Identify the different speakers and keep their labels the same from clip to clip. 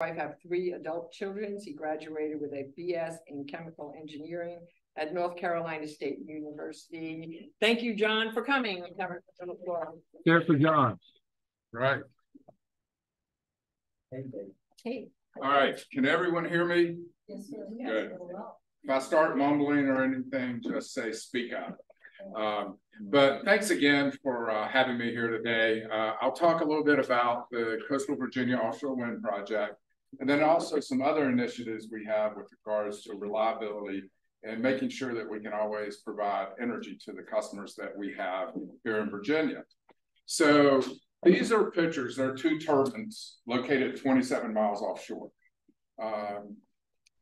Speaker 1: I have three adult children. He graduated with a BS in chemical engineering at North Carolina State University. Thank you, John, for coming.
Speaker 2: Here for John.
Speaker 3: Right.
Speaker 1: Hey.
Speaker 3: All right. Can everyone hear me?
Speaker 1: Yes, sir.
Speaker 3: Good. If I start mumbling or anything, just say speak up. Um, but thanks again for uh, having me here today. Uh, I'll talk a little bit about the Coastal Virginia Offshore Wind Project, and then also some other initiatives we have with regards to reliability and making sure that we can always provide energy to the customers that we have here in Virginia. So these are pictures. There are two turbines located 27 miles offshore. Um,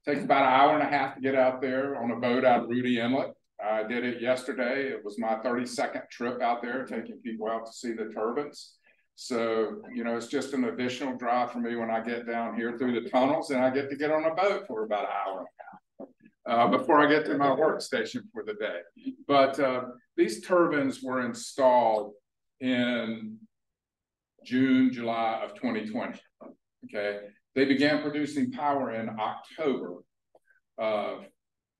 Speaker 3: takes about an hour and a half to get out there on a boat out of Rudee Inlet. I did it yesterday. It was my 32nd trip out there, taking people out to see the turbines. So, you know, it's just an additional drive for me when I get down here through the tunnels and I get to get on a boat for about an hour uh, before I get to my workstation for the day. But uh, these turbines were installed in June, July of 2020. Okay. They began producing power in October of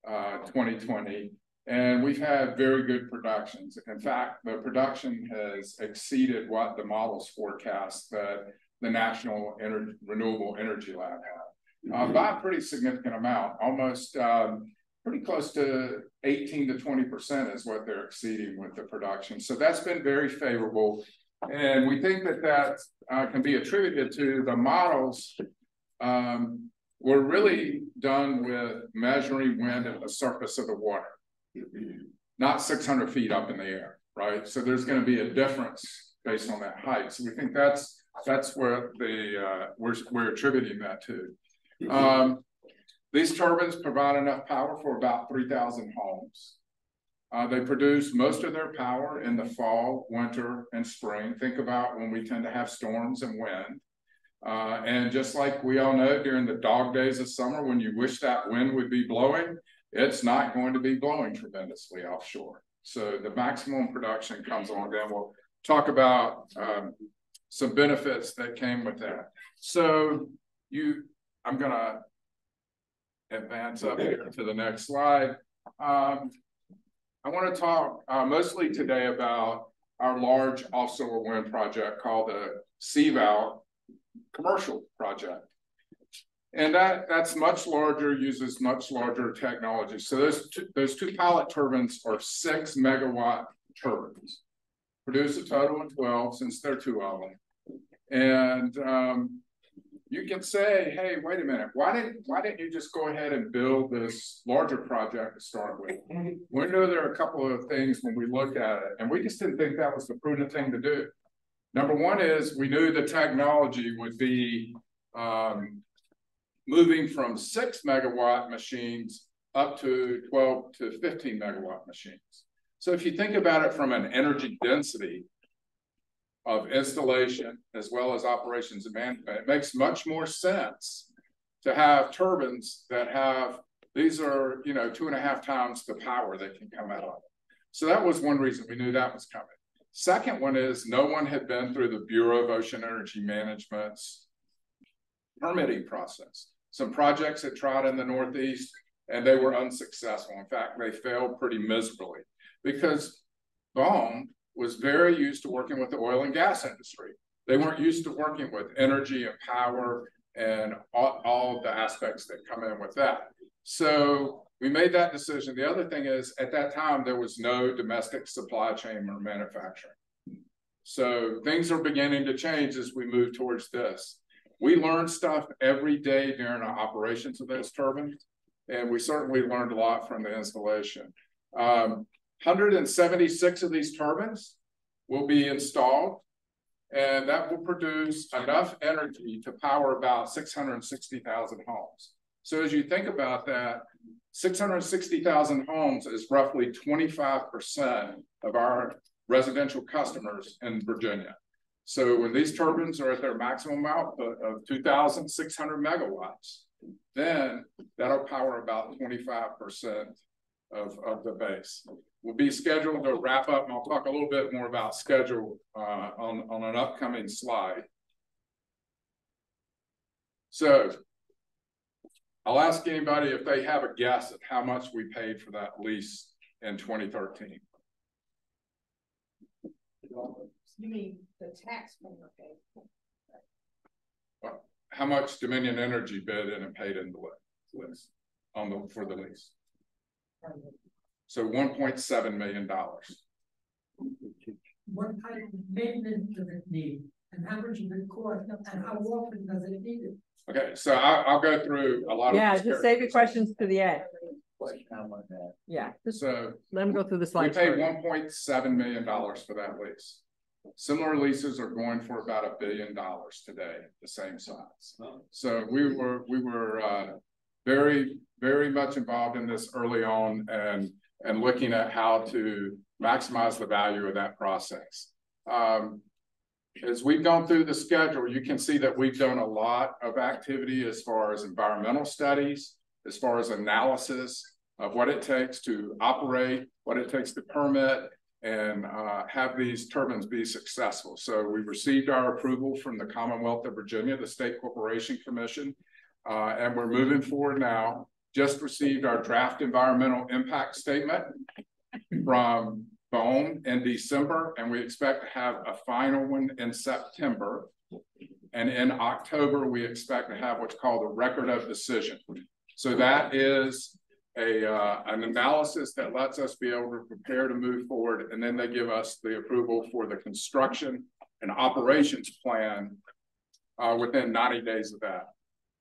Speaker 3: uh, 2020 and we've had very good productions. In fact, the production has exceeded what the models forecast that the National Ener Renewable Energy Lab had uh, by a pretty significant amount, almost um, pretty close to 18 to 20% is what they're exceeding with the production. So that's been very favorable. And we think that that uh, can be attributed to the models um, were really done with measuring wind at the surface of the water not 600 feet up in the air, right? So there's going to be a difference based on that height. So we think that's that's where the uh, we're we're attributing that to. Um, these turbines provide enough power for about 3,000 homes. Uh, they produce most of their power in the fall, winter, and spring. Think about when we tend to have storms and wind. Uh, and just like we all know, during the dog days of summer, when you wish that wind would be blowing, it's not going to be blowing tremendously offshore. So the maximum production comes on. Then we'll talk about um, some benefits that came with that. So you, I'm gonna advance up here to the next slide. Um, I want to talk uh, mostly today about our large offshore wind project called the CVOW commercial project. And that, that's much larger, uses much larger technology. So those two, those two pilot turbines are six megawatt turbines, produce a total of 12 since they're two of them. And um, you can say, hey, wait a minute, why didn't why didn't you just go ahead and build this larger project to start with? We know there are a couple of things when we looked at it, and we just didn't think that was the prudent thing to do. Number one is we knew the technology would be um, moving from six megawatt machines up to 12 to 15 megawatt machines. So if you think about it from an energy density of installation as well as operations and management, it makes much more sense to have turbines that have, these are, you know, two and a half times the power that can come out of it. So that was one reason we knew that was coming. Second one is no one had been through the Bureau of Ocean Energy Management's permitting process some projects that tried in the Northeast and they were unsuccessful. In fact, they failed pretty miserably because BOEM was very used to working with the oil and gas industry. They weren't used to working with energy and power and all, all the aspects that come in with that. So we made that decision. The other thing is, at that time, there was no domestic supply chain or manufacturing. So things are beginning to change as we move towards this we learn stuff every day during our operations of those turbines, and we certainly learned a lot from the installation. Um, 176 of these turbines will be installed, and that will produce enough energy to power about 660,000 homes. So as you think about that, 660,000 homes is roughly 25% of our residential customers in Virginia. So when these turbines are at their maximum output of 2,600 megawatts, then that'll power about 25% of, of the base. We'll be scheduled to wrap up, and I'll talk a little bit more about schedule uh, on, on an upcoming slide. So I'll ask anybody if they have a guess at how much we paid for that lease in twenty thirteen.
Speaker 1: You mean the taxpayer paid?
Speaker 3: How much Dominion Energy bid in and paid in the lease on the, for the lease? So one point seven million dollars.
Speaker 4: What kind of maintenance does it need? And how much does it cost? And how often does it need it?
Speaker 3: Okay, so I, I'll go through a lot of.
Speaker 5: Yeah, just save your questions to the end. Yeah, just
Speaker 3: So
Speaker 5: let them go through the slide.
Speaker 3: we
Speaker 5: slides.
Speaker 3: paid one point seven million dollars for that lease. Similar leases are going for about a billion dollars today, the same size. So we were, we were, uh, very, very much involved in this early on and, and looking at how to maximize the value of that process. Um, as we've gone through the schedule, you can see that we've done a lot of activity as far as environmental studies, as far as analysis of what it takes to operate, what it takes to permit, and uh, have these turbines be successful. So we received our approval from the Commonwealth of Virginia, the State Corporation Commission, uh, and we're moving forward now. Just received our draft environmental impact statement from BOEM in December, and we expect to have a final one in September. And in October, we expect to have what's called a record of decision. So that is a uh, an analysis that lets us be able to prepare to move forward, and then they give us the approval for the construction and operations plan uh, within 90 days of that.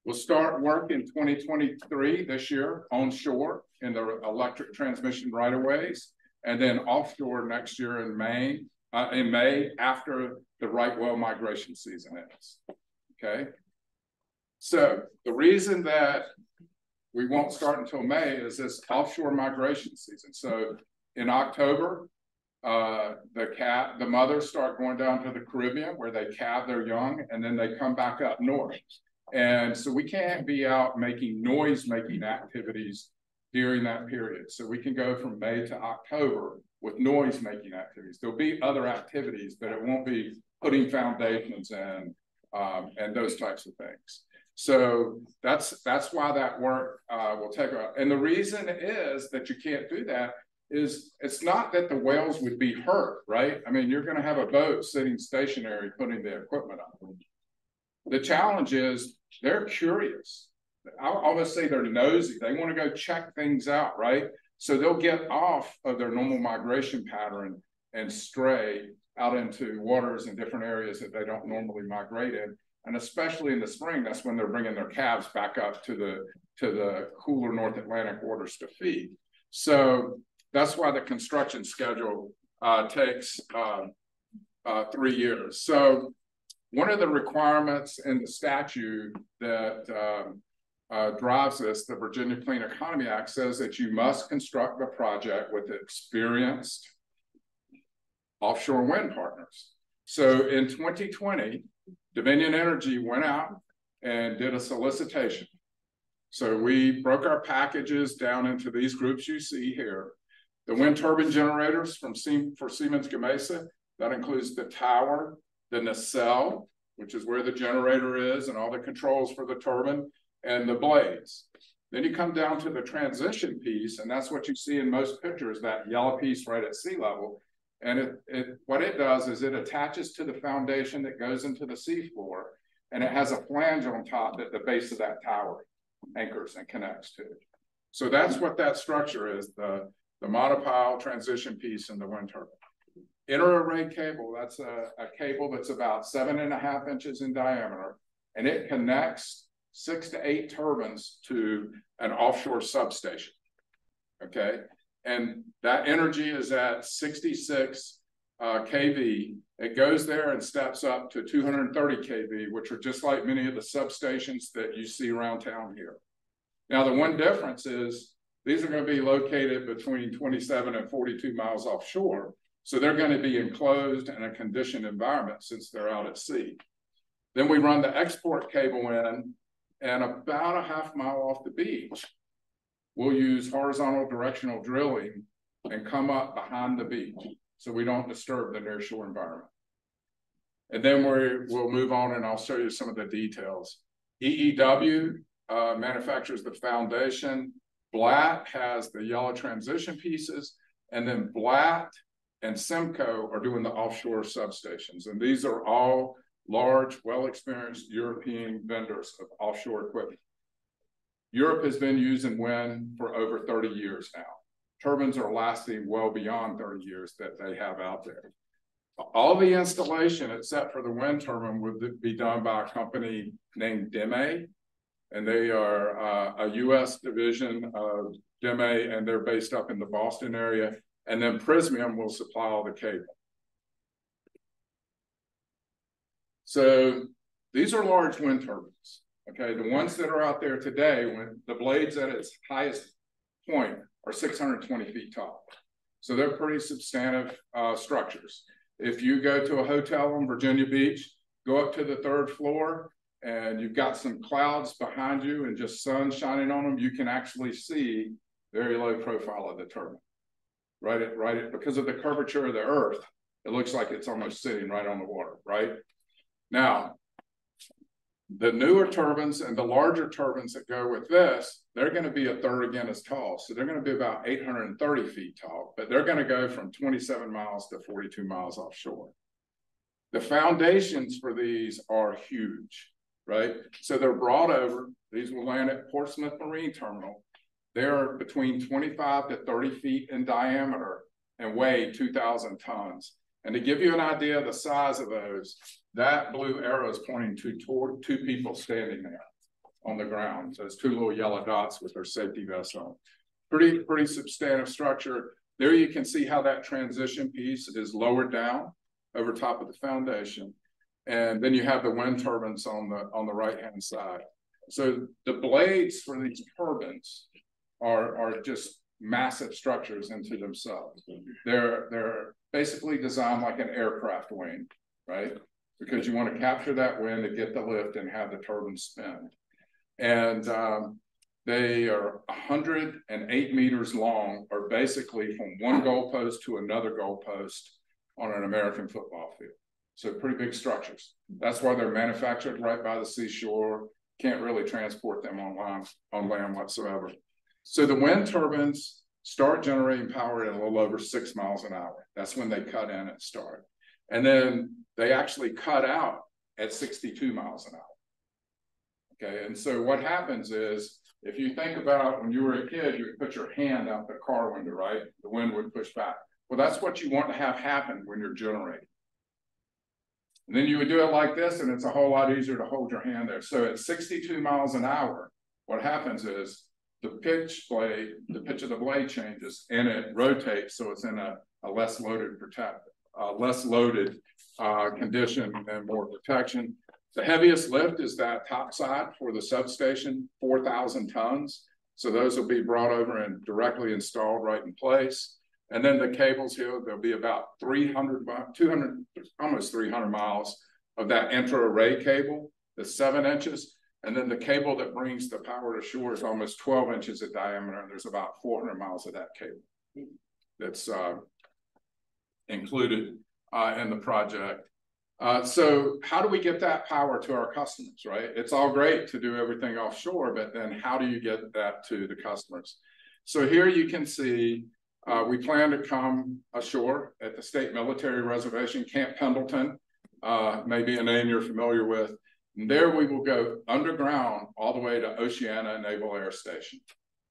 Speaker 3: We'll start work in 2023 this year onshore in the electric transmission right of ways, and then offshore next year in May, uh, in May after the right whale migration season ends. Okay. So the reason that we won't start until May is this offshore migration season. So in October, uh, the cat, the mothers start going down to the Caribbean where they calve their young and then they come back up north. And so we can't be out making noise making activities during that period. So we can go from May to October with noise making activities. There'll be other activities, but it won't be putting foundations in um, and those types of things. So that's that's why that work uh, will take a. And the reason is that you can't do that is it's not that the whales would be hurt, right? I mean, you're going to have a boat sitting stationary putting the equipment on. The challenge is they're curious. I'll almost say they're nosy. They want to go check things out, right? So they'll get off of their normal migration pattern and stray out into waters in different areas that they don't normally migrate in. And especially in the spring, that's when they're bringing their calves back up to the to the cooler North Atlantic waters to feed. So that's why the construction schedule uh, takes uh, uh, three years. So one of the requirements in the statute that um, uh, drives this, the Virginia Clean Economy Act says that you must construct the project with experienced offshore wind partners. So in 2020, Dominion Energy went out and did a solicitation. So we broke our packages down into these groups you see here. The wind turbine generators from for Siemens Gamesa, that includes the tower, the nacelle, which is where the generator is and all the controls for the turbine, and the blades. Then you come down to the transition piece, and that's what you see in most pictures, that yellow piece right at sea level. And it, it what it does is it attaches to the foundation that goes into the seafloor, and it has a flange on top that the base of that tower anchors and connects to. So that's what that structure is, the, the monopile transition piece and the wind turbine. Inter-array cable, that's a, a cable that's about seven and a half inches in diameter, and it connects six to eight turbines to an offshore substation. Okay, and that energy is at 66 uh, kV. It goes there and steps up to 230 kV, which are just like many of the substations that you see around town here. Now, the one difference is these are going to be located between 27 and 42 miles offshore. So they're going to be enclosed in a conditioned environment since they're out at sea. Then we run the export cable in and about a half mile off the beach, we'll use horizontal directional drilling and come up behind the beach so we don't disturb the nearshore environment. And then we will move on and I'll show you some of the details. EEW uh, manufactures the foundation. Bladt has the yellow transition pieces, and then Bladt and Semco are doing the offshore substations. And these are all large, well-experienced European vendors of offshore equipment. Europe has been using wind for over 30 years now. Turbines are lasting well beyond 30 years that they have out there. All the installation, except for the wind turbine, would be done by a company named DEME, and they are uh, a U.S. division of DEME, and they're based up in the Boston area. And then Prysmian will supply all the cable. So these are large wind turbines. Okay, the ones that are out there today, when the blades at its highest point are 620 feet tall. So they're pretty substantive uh, structures. If you go to a hotel on Virginia Beach, go up to the third floor, and you've got some clouds behind you and just sun shining on them, you can actually see very low profile of the turbine. Right, it, right, it, because of the curvature of the earth, it looks like it's almost sitting right on the water, right? Now, the newer turbines and the larger turbines that go with this, they're going to be a third again as tall. So they're going to be about 830 feet tall, but they're going to go from 27 miles to 42 miles offshore. The foundations for these are huge, right? So they're brought over. These will land at Portsmouth Marine Terminal. They're between 25 to 30 feet in diameter and weigh 2,000 tons. And to give you an idea of the size of those, that blue arrow is pointing to toward two people standing there on the ground. So it's two little yellow dots with their safety vests on. Pretty, pretty substantive structure. There you can see how that transition piece is lowered down over top of the foundation. And then you have the wind turbines on the on the right-hand side. So the blades for these turbines are, are just massive structures into themselves. They're they're basically designed like an aircraft wing, right? Because you want to capture that wind to get the lift and have the turbine spin. And um, they are 108 meters long, or basically from one goalpost to another goalpost on an American football field. So pretty big structures. That's why they're manufactured right by the seashore. Can't really transport them on land, on land whatsoever. So the wind turbines start generating power at a little over six miles an hour. That's when they cut in and start. And then they actually cut out at 62 miles an hour. Okay, and so what happens is if you think about when you were a kid, you would put your hand out the car window, right? The wind would push back. Well, that's what you want to have happen when you're generating. And then you would do it like this, and it's a whole lot easier to hold your hand there. So at 62 miles an hour, what happens is the pitch blade, the pitch of the blade changes and it rotates so it's in a, a less loaded protect, uh, less loaded uh, condition and more protection. The heaviest lift is that top side for the substation, 4,000 tons. So those will be brought over and directly installed right in place. And then the cables here, there'll be about 300, 200, almost 300 miles of that intra-array cable, the seven inches. And then the cable that brings the power to shore is almost 12 inches in diameter, and there's about 400 miles of that cable that's uh, included uh, in the project. Uh, so how do we get that power to our customers, right? It's all great to do everything offshore, but then how do you get that to the customers? So here you can see uh, we plan to come ashore at the State Military Reservation, Camp Pendleton, uh, maybe a name you're familiar with. And there we will go underground all the way to Oceana Naval Air Station.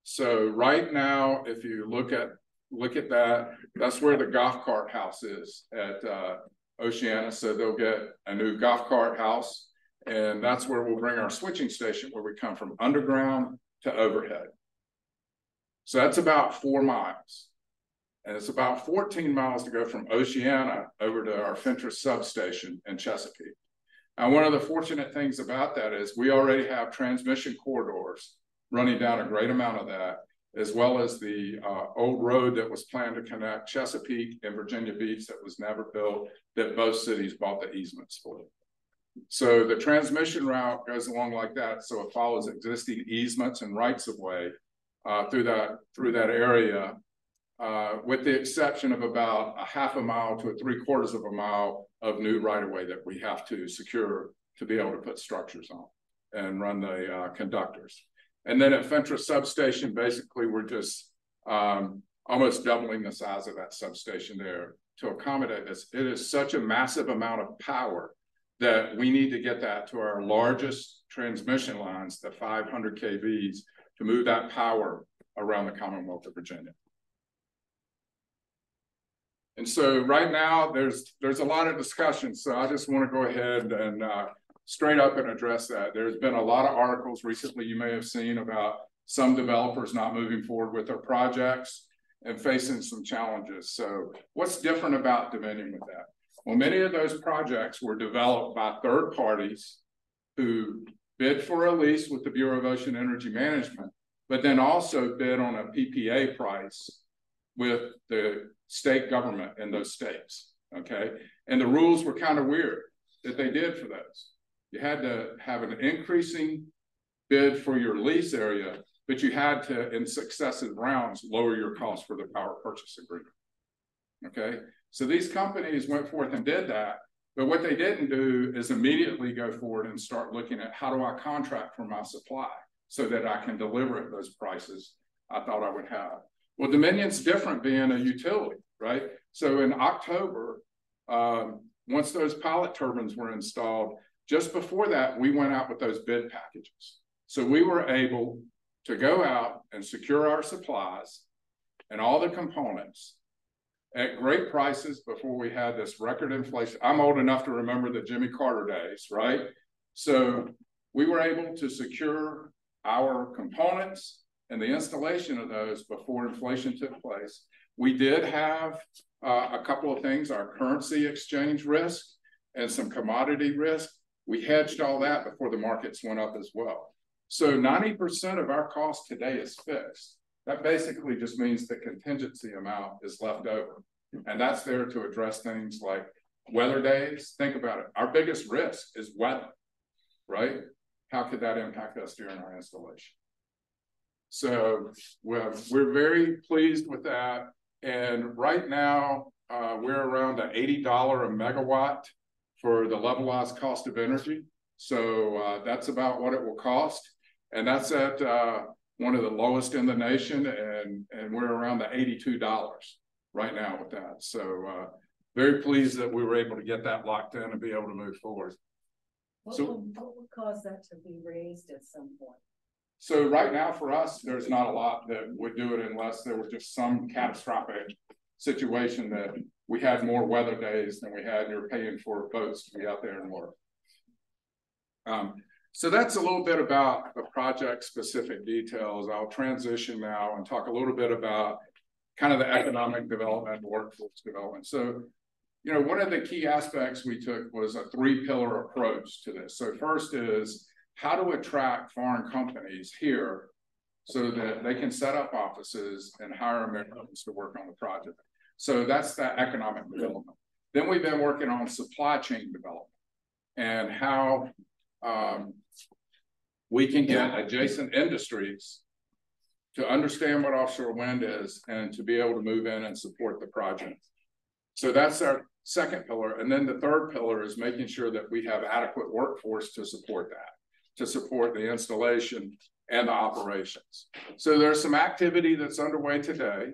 Speaker 3: So right now, if you look at look at that, that's where the golf cart house is at uh, Oceana. So they'll get a new golf cart house, and that's where we'll bring our switching station, where we come from underground to overhead. So that's about four miles. And it's about 14 miles to go from Oceana over to our Fentress substation in Chesapeake. And one of the fortunate things about that is we already have transmission corridors running down a great amount of that, as well as the uh, old road that was planned to connect Chesapeake and Virginia Beach that was never built, that both cities bought the easements for. So the transmission route goes along like that. So it follows existing easements and rights of way uh, through that through that area uh, with the exception of about a half a mile to a three quarters of a mile of new right of way that we have to secure to be able to put structures on. and run the uh, conductors. And then at Fentress Substation, basically, we're just um, almost doubling the size of that substation there to accommodate this. It is such a massive amount of power that we need to get that to our largest transmission lines, the 500 kVs, to move that power around the Commonwealth of Virginia. And so right now there's there's a lot of discussion. So I just want to go ahead and uh, straight up and address that. There's been a lot of articles recently you may have seen about some developers not moving forward with their projects and facing some challenges. So what's different about Dominion with that? Well, many of those projects were developed by third parties who bid for a lease with the Bureau of Ocean Energy Management, but then also bid on a PPA price with the state government in those states. Okay. And the rules were kind of weird that they did for those. You had to have an increasing bid for your lease area, but you had to, in successive rounds, lower your cost for the power purchase agreement. Okay. So these companies went forth and did that. But what they didn't do is immediately go forward and start looking at how do I contract for my supply so that I can deliver at those prices I thought I would have. Well, Dominion's different being a utility, right? So in October, um, once those pilot turbines were installed, just before that, we went out with those bid packages. So we were able to go out and secure our supplies and all the components at great prices before we had this record inflation. I'm old enough to remember the Jimmy Carter days, right? So we were able to secure our components and the installation of those before inflation took place. We did have uh, a couple of things, our currency exchange risk and some commodity risk. We hedged all that before the markets went up as well. So 90% of our cost today is fixed. That basically just means the contingency amount is left over. And that's there to address things like weather days. Think about it. Our biggest risk is weather, right? How could that impact us during our installation? So we're, we're very pleased with that. And right now, uh, we're around an $80 a megawatt for the levelized cost of energy. So uh, that's about what it will cost. And that's at uh, one of the lowest in the nation. And, and we're around the $82 right now with that. So uh, very pleased that we were able to get that locked in and be able to move forward.
Speaker 5: What, so, would, what would cause that to be raised at some point?
Speaker 3: So right now for us, there's not a lot that would do it unless there was just some catastrophic situation that we had more weather days than we had, and you're paying for boats to be out there and work. Um, so that's a little bit about the project specific details. I'll transition now and talk a little bit about kind of the economic development, workforce development. So, you know, one of the key aspects we took was a three pillar approach to this. So first is how to attract foreign companies here so that they can set up offices and hire Americans to work on the project. So that's that economic development. Then we've been working on supply chain development and how um, we can get adjacent industries to understand what offshore wind is and to be able to move in and support the project. So that's our second pillar. And then the third pillar is making sure that we have adequate workforce to support that to support the installation and the operations. So there's some activity that's underway today.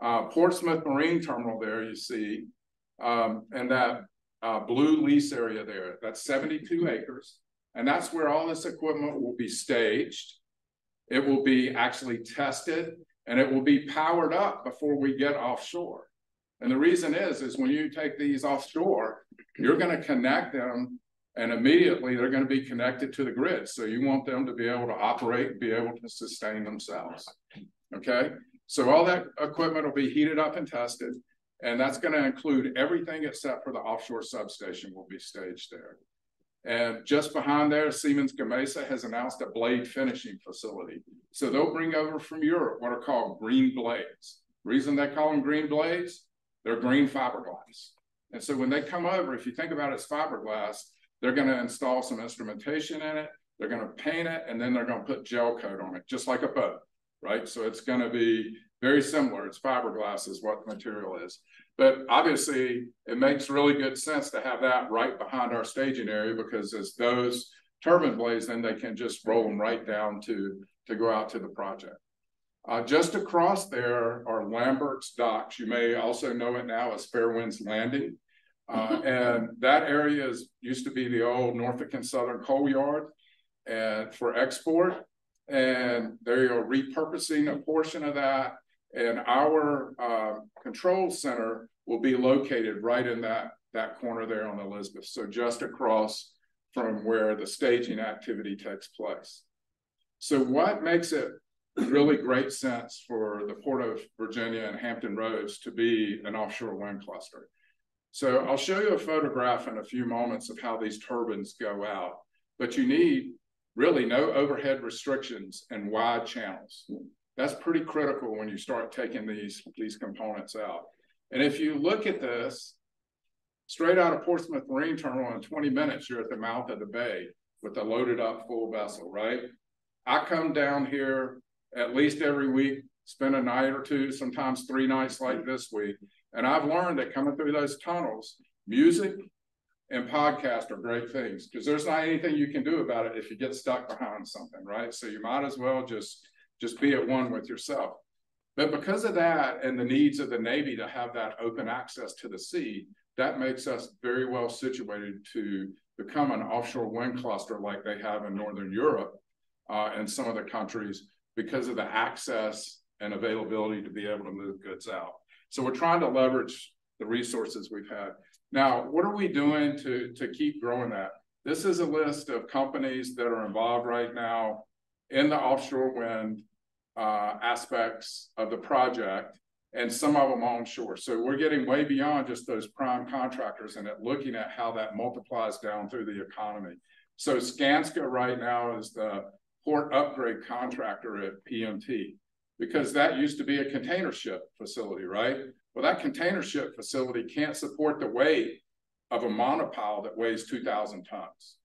Speaker 3: Uh, Portsmouth Marine Terminal there, you see, um, and that uh, blue lease area there, that's 72 acres. And that's where all this equipment will be staged. It will be actually tested and it will be powered up before we get offshore. And the reason is, is when you take these offshore, you're going to connect them and immediately they're going to be connected to the grid. So you want them to be able to operate be able to sustain themselves. Okay. So all that equipment will be heated up and tested. And that's going to include everything except for the offshore substation will be staged there. And just behind there, Siemens Gamesa has announced a blade finishing facility. So they'll bring over from Europe what are called green blades. Reason they call them green blades? They're green fiberglass. And so when they come over, if you think about it as fiberglass, they're going to install some instrumentation in it. They're going to paint it, and then they're going to put gel coat on it, just like a boat, right? So it's going to be very similar. It's fiberglass is what the material is. But obviously, it makes really good sense to have that right behind our staging area because as those turbine blades, then they can just roll them right down to, to go out to the project. Uh, just across there are Lambert's Docks. You may also know it now as Fairwinds Landing. Uh, and that area is used to be the old Norfolk and Southern coal yard and for export. And they are repurposing a portion of that. And our uh, control center will be located right in that, that corner there on Elizabeth. So just across from where the staging activity takes place. So what makes it really great sense for the Port of Virginia and Hampton Roads to be an offshore wind cluster? So I'll show you a photograph in a few moments of how these turbines go out, but you need really no overhead restrictions and wide channels. That's pretty critical when you start taking these, these components out. And if you look at this, straight out of Portsmouth Marine Terminal in 20 minutes, you're at the mouth of the bay with a loaded up full vessel, right? I come down here at least every week, spend a night or two, sometimes three nights like this week. And I've learned that coming through those tunnels, music and podcast are great things because there's not anything you can do about it if you get stuck behind something, right? So you might as well just just be at one with yourself. But because of that and the needs of the Navy to have that open access to the sea, that makes us very well situated to become an offshore wind cluster like they have in Northern Europe uh, and some of the countries because of the access and availability to be able to move goods out. So we're trying to leverage the resources we've had. Now, what are we doing to, to keep growing that? This is a list of companies that are involved right now in the offshore wind uh, aspects of the project and some of them onshore. So we're getting way beyond just those prime contractors and at looking at how that multiplies down through the economy. So Skanska right now is the port upgrade contractor at PMT because that used to be a container ship facility, right? Well, that container ship facility can't support the weight of a monopile that weighs 2,000 tons.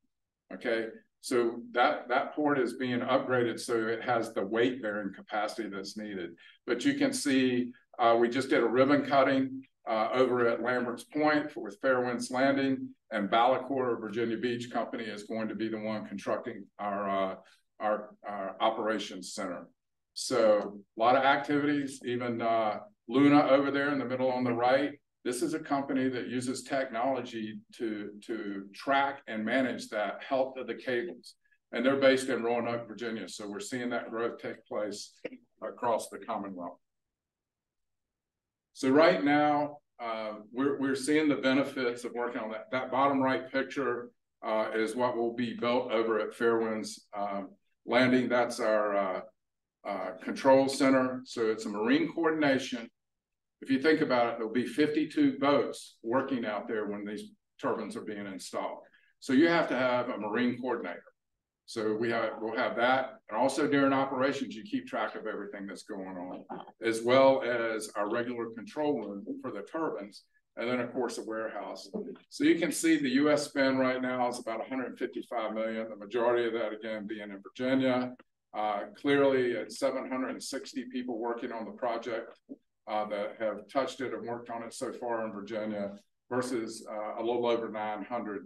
Speaker 3: Okay, so that, that port is being upgraded so it has the weight bearing capacity that's needed. But you can see uh, we just did a ribbon cutting uh, over at Lambert's Point for, with Fairwinds Landing, and Ballacor Virginia Beach Company is going to be the one constructing our, uh, our, our operations center. So a lot of activities, even uh, Luna over there in the middle on the right. This is a company that uses technology to, to track and manage that health of the cables. And they're based in Roanoke, Virginia. So we're seeing that growth take place across the Commonwealth. So right now, uh, we're, we're seeing the benefits of working on that. That bottom right picture uh, is what will be built over at Fairwinds um, Landing. That's our uh, control center. So it's a marine coordination. If you think about it, there'll be 52 boats working out there when these turbines are being installed. So you have to have a marine coordinator. So we have we'll have that, and also during operations, you keep track of everything that's going on, as well as our regular control room for the turbines, and then of course a warehouse. So you can see the U.S. spend right now is about 155 million. The majority of that again being in Virginia. Uh, clearly, it's 760 people working on the project uh, that have touched it and worked on it so far in Virginia versus uh, a little over 900.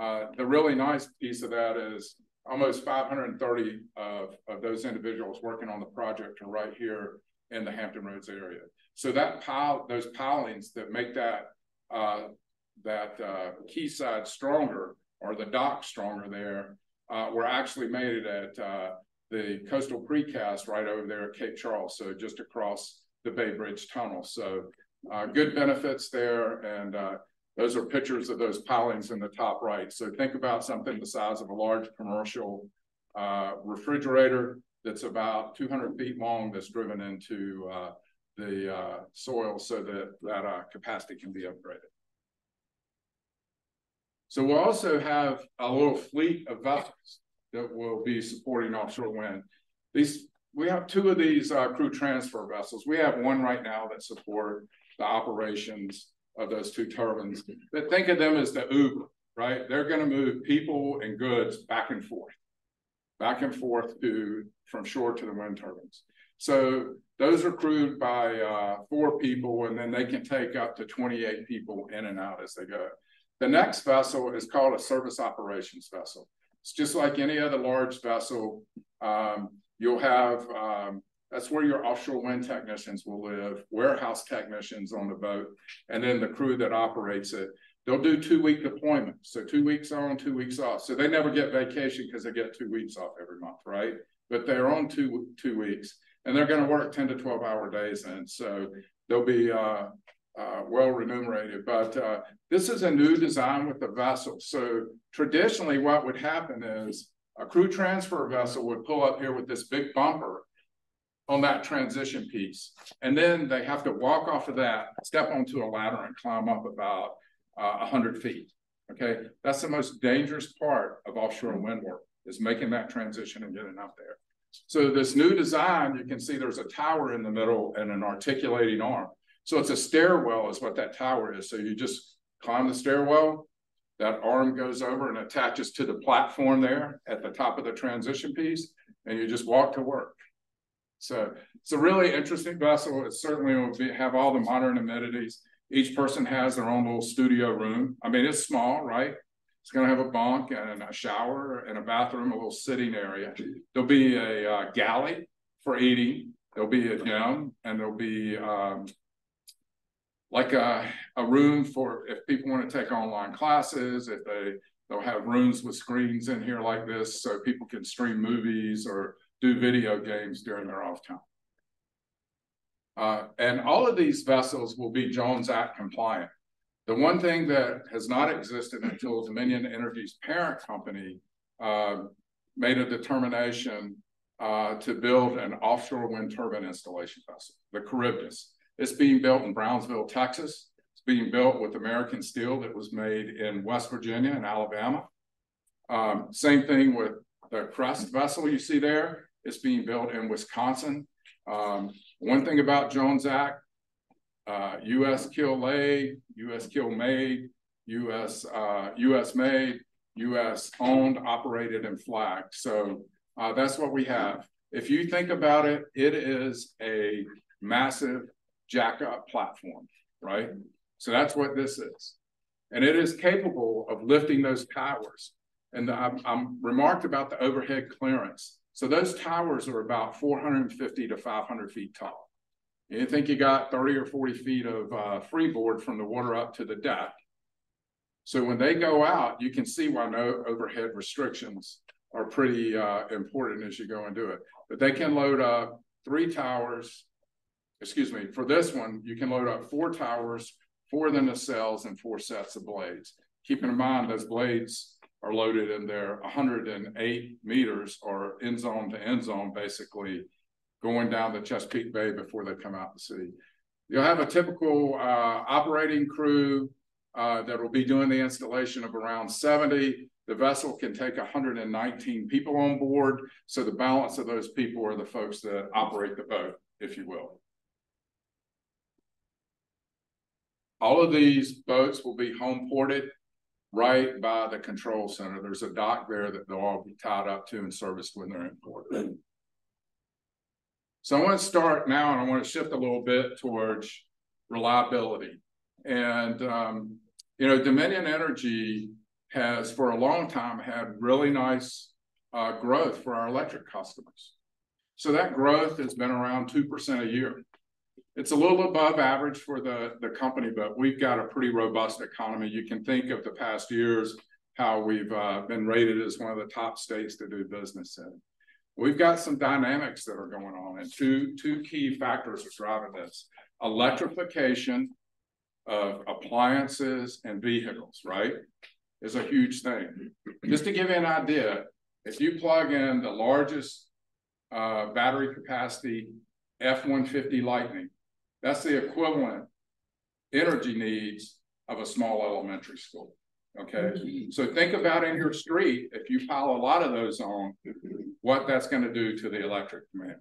Speaker 3: Uh, the really nice piece of that is almost 530 of, of those individuals working on the project are right here in the Hampton Roads area. So that pile, those pilings that make that uh, that uh, quayside stronger or the dock stronger there uh, were actually made at uh, the coastal precast right over there at Cape Charles, so just across the Bay Bridge Tunnel. So uh, good benefits there, and uh, those are pictures of those pilings in the top right. So think about something the size of a large commercial uh, refrigerator that's about 200 feet long that's driven into uh, the uh, soil so that that uh, capacity can be upgraded. So we'll also have a little fleet of vessels that will be supporting offshore wind. These we have two of these uh, crew transfer vessels. We have one right now that support the operations of those two turbines. But think of them as the Uber, right? They're going to move people and goods back and forth, back and forth to from shore to the wind turbines. So those are crewed by uh, four people, and then they can take up to 28 people in and out as they go. The next vessel is called a service operations vessel. It's just like any other large vessel. Um, you'll have, um, that's where your offshore wind technicians will live, warehouse technicians on the boat, and then the crew that operates it. They'll do two week deployments. So two weeks on, two weeks off. So they never get vacation because they get two weeks off every month, right? But they're on two two weeks and they're going to work 10 to 12 hour days. And so they'll be uh, uh, well remunerated. But uh, this is a new design with the vessel. So traditionally, what would happen is a crew transfer vessel would pull up here with this big bumper on that transition piece. And then they have to walk off of that, step onto a ladder and climb up about uh, 100 feet. Okay, that's the most dangerous part of offshore wind work is making that transition and getting up there. So this new design, you can see there's a tower in the middle and an articulating arm. So it's a stairwell is what that tower is. So you just climb the stairwell, that arm goes over and attaches to the platform there at the top of the transition piece, and you just walk to work. So it's a really interesting vessel. It certainly will be, have all the modern amenities. Each person has their own little studio room. I mean, it's small, right? It's going to have a bunk and a shower and a bathroom, a little sitting area. There'll be a uh, galley for eating. There'll be a gym and there'll be um, like a, a room for if people want to take online classes, if they, they'll have rooms with screens in here like this so people can stream movies or do video games during their off time. Uh, and all of these vessels will be Jones Act compliant. The one thing that has not existed until Dominion Energy's parent company uh, made a determination uh, to build an offshore wind turbine installation vessel, the Charybdis. It's being built in Brownsville, Texas. It's being built with American steel that was made in West Virginia and Alabama. Um, same thing with the Crest vessel you see there. It's being built in Wisconsin. Um, one thing about Jones Act, uh, U.S. kill laid, U.S. kill made, U.S. Uh, U.S. made, U.S. owned, operated, and flagged. So uh, that's what we have. If you think about it, it is a massive jack-up platform, right? So that's what this is. And it is capable of lifting those towers. And I'm, I'm remarked about the overhead clearance. So those towers are about 450 to 500 feet tall. And You think you got 30 or 40 feet of uh, freeboard from the water up to the deck. So when they go out, you can see why no overhead restrictions are pretty uh, important as you go and do it. But they can load up three towers. Excuse me, for this one, you can load up four towers, four of the nacelles, and four sets of blades. Keeping in mind those blades are loaded in there 108 meters or end zone to end zone, basically going down the Chesapeake Bay before they come out to sea. You'll have a typical uh, operating crew uh, that will be doing the installation of around 70. The vessel can take 119 people on board. So the balance of those people are the folks that operate the boat, if you will. All of these boats will be home ported right by the control center. There's a dock there that they'll all be tied up to and serviced when they're in port. So I want to start now and I want to shift a little bit towards reliability. And, um, you know, Dominion Energy has for a long time had really nice uh, growth for our electric customers. So that growth has been around 2% a year. It's a little above average for the, the company, but we've got a pretty robust economy. You can think of the past years, how we've uh, been rated as one of the top states to do business in. We've got some dynamics that are going on, and two, two key factors are driving this. Electrification of appliances and vehicles, right, is a huge thing. Just to give you an idea, if you plug in the largest uh, battery capacity F-150 Lightning that's the equivalent energy needs of a small elementary school. Okay. Mm-hmm. So think about in your street, if you pile a lot of those on, mm-hmm. what that's going to do to the electric demand.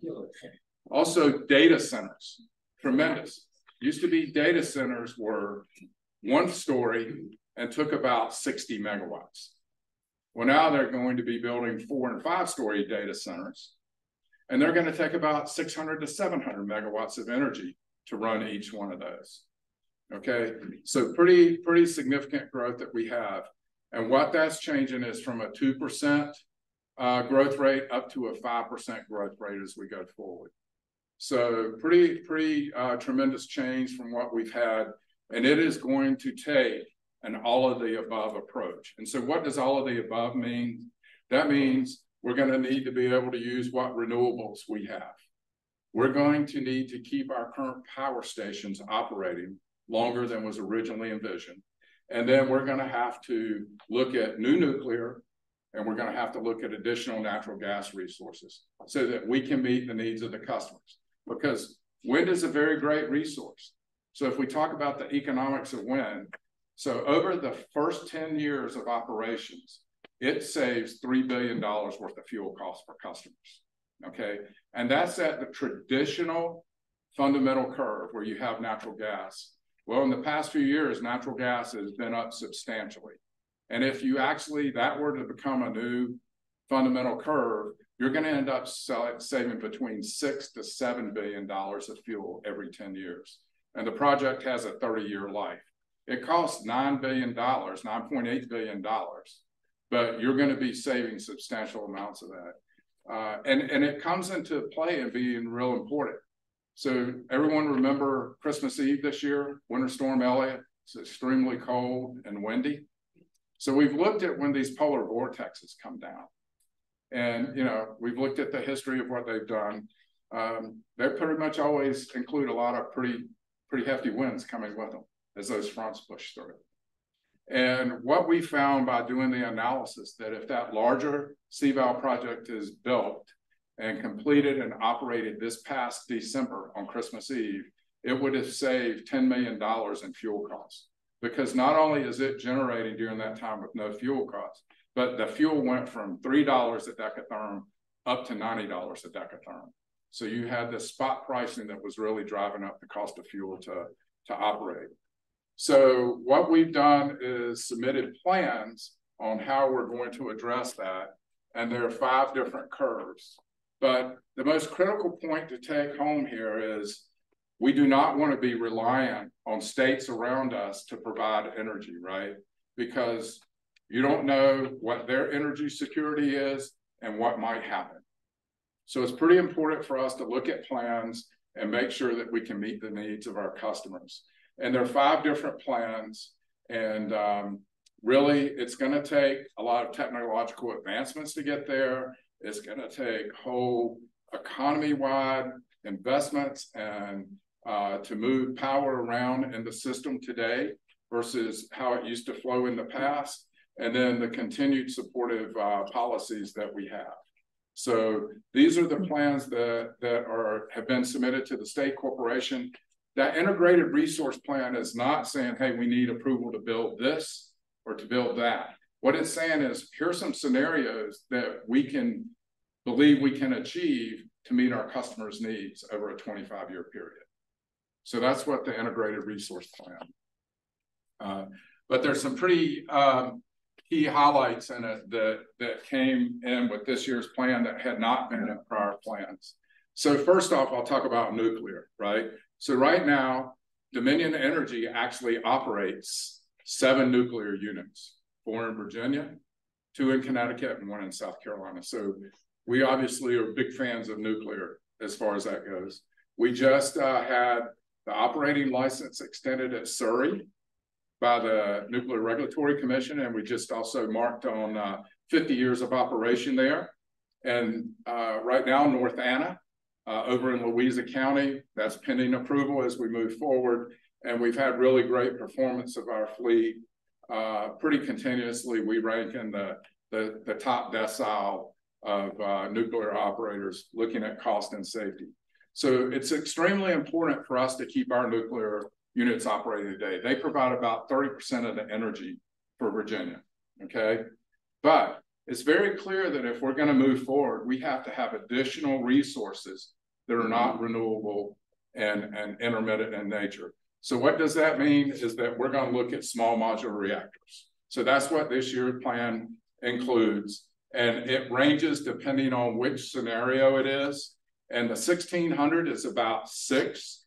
Speaker 3: Also, data centers, tremendous. Used to be data centers were one story and took about 60 megawatts. Well, now they're going to be building four and five story data centers, and they're going to take about 600 to 700 megawatts of energy to run each one of those. Okay, so pretty, pretty significant growth that we have. And what that's changing is from a two percent uh, growth rate up to a five percent growth rate as we go forward. So pretty, pretty uh, tremendous change from what we've had, and it is going to take an all of the above approach. And so what does all of the above mean? That means we're going to need to be able to use what renewables we have. We're going to need to keep our current power stations operating longer than was originally envisioned. And then we're going to have to look at new nuclear and we're going to have to look at additional natural gas resources so that we can meet the needs of the customers. Because wind is a very great resource. So if we talk about the economics of wind, so over the first 10 years of operations, it saves $3 billion worth of fuel costs for customers. Okay. And that's at the traditional fundamental curve where you have natural gas. Well, in the past few years, natural gas has been up substantially. And if you actually, that were to become a new fundamental curve, you're going to end up saving between six to seven billion dollars of fuel every 10 years. And the project has a 30 year life. It costs $9 billion, $9.8 billion, but you're going to be saving substantial amounts of that. Uh, and, and it comes into play and being real important. So everyone remember Christmas Eve this year, Winter Storm Elliott. It's extremely cold and windy. So we've looked at when these polar vortexes come down. And, you know, we've looked at the history of what they've done. Um, they pretty much always include a lot of pretty, pretty hefty winds coming with them as those fronts push through. And what we found by doing the analysis that if that larger CVOW project is built and completed and operated this past December on Christmas Eve, it would have saved $10 million in fuel costs because not only is it generating during that time with no fuel costs, but the fuel went from $3 a decatherm up to $90 a decatherm. So you had the spot pricing that was really driving up the cost of fuel to, to operate. So what we've done is submitted plans on how we're going to address that. And there are five different curves. But the most critical point to take home here is we do not want to be reliant on states around us to provide energy, right? Because you don't know what their energy security is and what might happen. So it's pretty important for us to look at plans and make sure that we can meet the needs of our customers. And there are five different plans. And um, really, it's going to take a lot of technological advancements to get there. It's going to take whole economy wide investments and uh, to move power around in the system today versus how it used to flow in the past, and then the continued supportive uh, policies that we have. So these are the plans that, that are have been submitted to the state corporation. That integrated resource plan is not saying, hey, we need approval to build this or to build that. What it's saying is, here's some scenarios that we can believe we can achieve to meet our customers' needs over a 25 year period. So that's what the integrated resource plan. Uh, but there's some pretty um, key highlights in it that, that came in with this year's plan that had not been in prior plans. So first off, I'll talk about nuclear, right? So right now, Dominion Energy actually operates seven nuclear units, four in Virginia, two in Connecticut, and one in South Carolina. So we obviously are big fans of nuclear as far as that goes. We just uh, had the operating license extended at Surry by the Nuclear Regulatory Commission, and we just also marked on uh, 50 years of operation there. And uh, right now, North Anna, uh, over in Louisa County, that's pending approval as we move forward. And we've had really great performance of our fleet. Uh, pretty continuously, we rank in the, the, the top decile of uh, nuclear operators looking at cost and safety. So it's extremely important for us to keep our nuclear units operating today. They provide about 30% of the energy for Virginia, okay? But it's very clear that if we're gonna move forward, we have to have additional resources that are not renewable and, and intermittent in nature. So what does that mean is that we're gonna look at small modular reactors. So that's what this year's plan includes. And it ranges depending on which scenario it is. And the 1600 is about six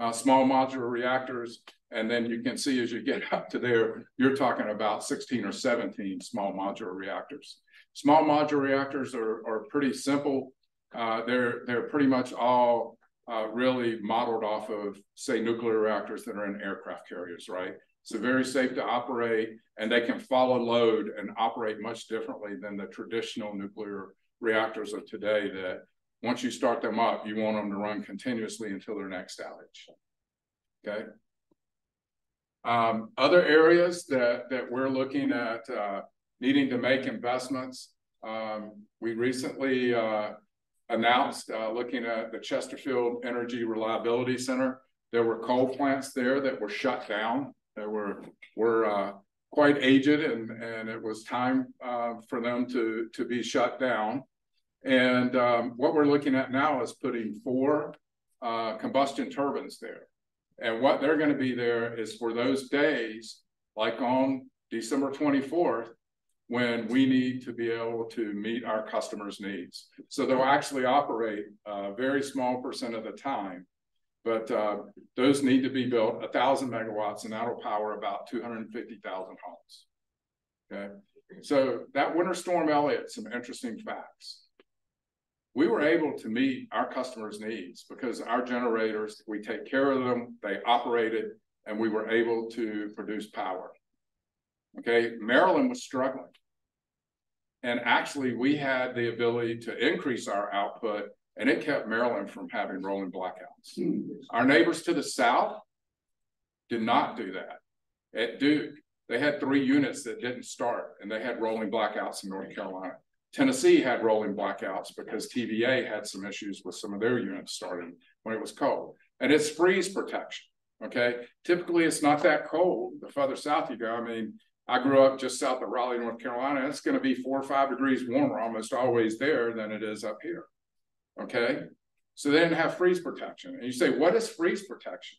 Speaker 3: uh, small modular reactors. And then you can see as you get up to there, you're talking about sixteen or seventeen small modular reactors. Small modular reactors are, are pretty simple. Uh, they're, they're pretty much all uh, really modeled off of, say, nuclear reactors that are in aircraft carriers, right? So very safe to operate and they can follow load and operate much differently than the traditional nuclear reactors of today that once you start them up, you want them to run continuously until their next outage. Okay. Um, other areas that, that we're looking at uh, needing to make investments. Um, we recently uh, announced uh, looking at the Chesterfield Energy Reliability Center. There were coal plants there that were shut down. They were were uh, quite aged, and and it was time uh, for them to to be shut down. And um, what we're looking at now is putting four uh, combustion turbines there. And what they're going to be there is for those days, like on December 24th, when we need to be able to meet our customers' needs. So they'll actually operate a very small percent of the time, but uh, those need to be built a thousand megawatts and that'll power about 250,000 homes. Okay. So that winter storm Elliott, some interesting facts. We were able to meet our customers' needs because our generators, we take care of them, they operated, and we were able to produce power. Okay, Maryland was struggling. And actually, we had the ability to increase our output, and it kept Maryland from having rolling blackouts. Hmm. Our neighbors to the south did not do that. At Duke, they had three units that didn't start, and they had rolling blackouts in North Carolina. Tennessee had rolling blackouts because TVA had some issues with some of their units starting when it was cold. And it's freeze protection. Okay. Typically, it's not that cold. The further south you go, I mean, I grew up just south of Raleigh, North Carolina. It's going to be four or five degrees warmer almost always there than it is up here. Okay. So they didn't have freeze protection. And you say, what is freeze protection?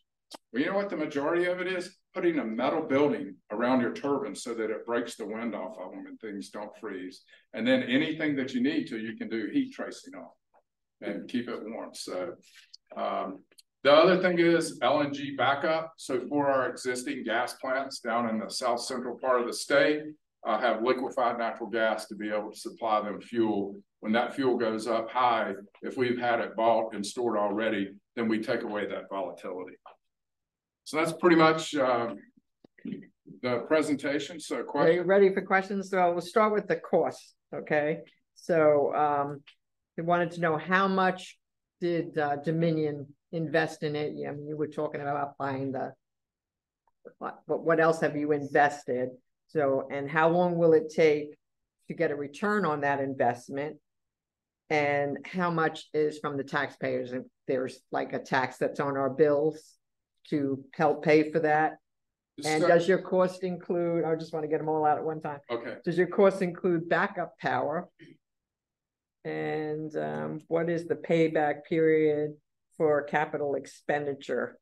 Speaker 3: Well, you know what the majority of it is? Putting a metal building around your turbine so that it breaks the wind off of them and things don't freeze. And then anything that you need to, you can do heat tracing on and keep it warm. So um, the other thing is LNG backup. So for our existing gas plants down in the south central part of the state, uh, have liquefied natural gas to be able to supply them fuel. When that fuel goes up high, if we've had it bought and stored already, then we take away that volatility. So that's pretty much uh, the presentation. So
Speaker 1: Are you ready for questions? So we'll start with the cost, okay? So um, we wanted to know how much did uh, Dominion invest in it? I mean, you were talking about buying the, but what else have you invested? So, and how long will it take to get a return on that investment? And how much is from the taxpayers? If there's like a tax that's on our bills to help pay for that? And does your cost include, I just want to get them all out at one time.
Speaker 3: Okay.
Speaker 1: Does your cost include backup power? And um, what is the payback period for capital expenditure?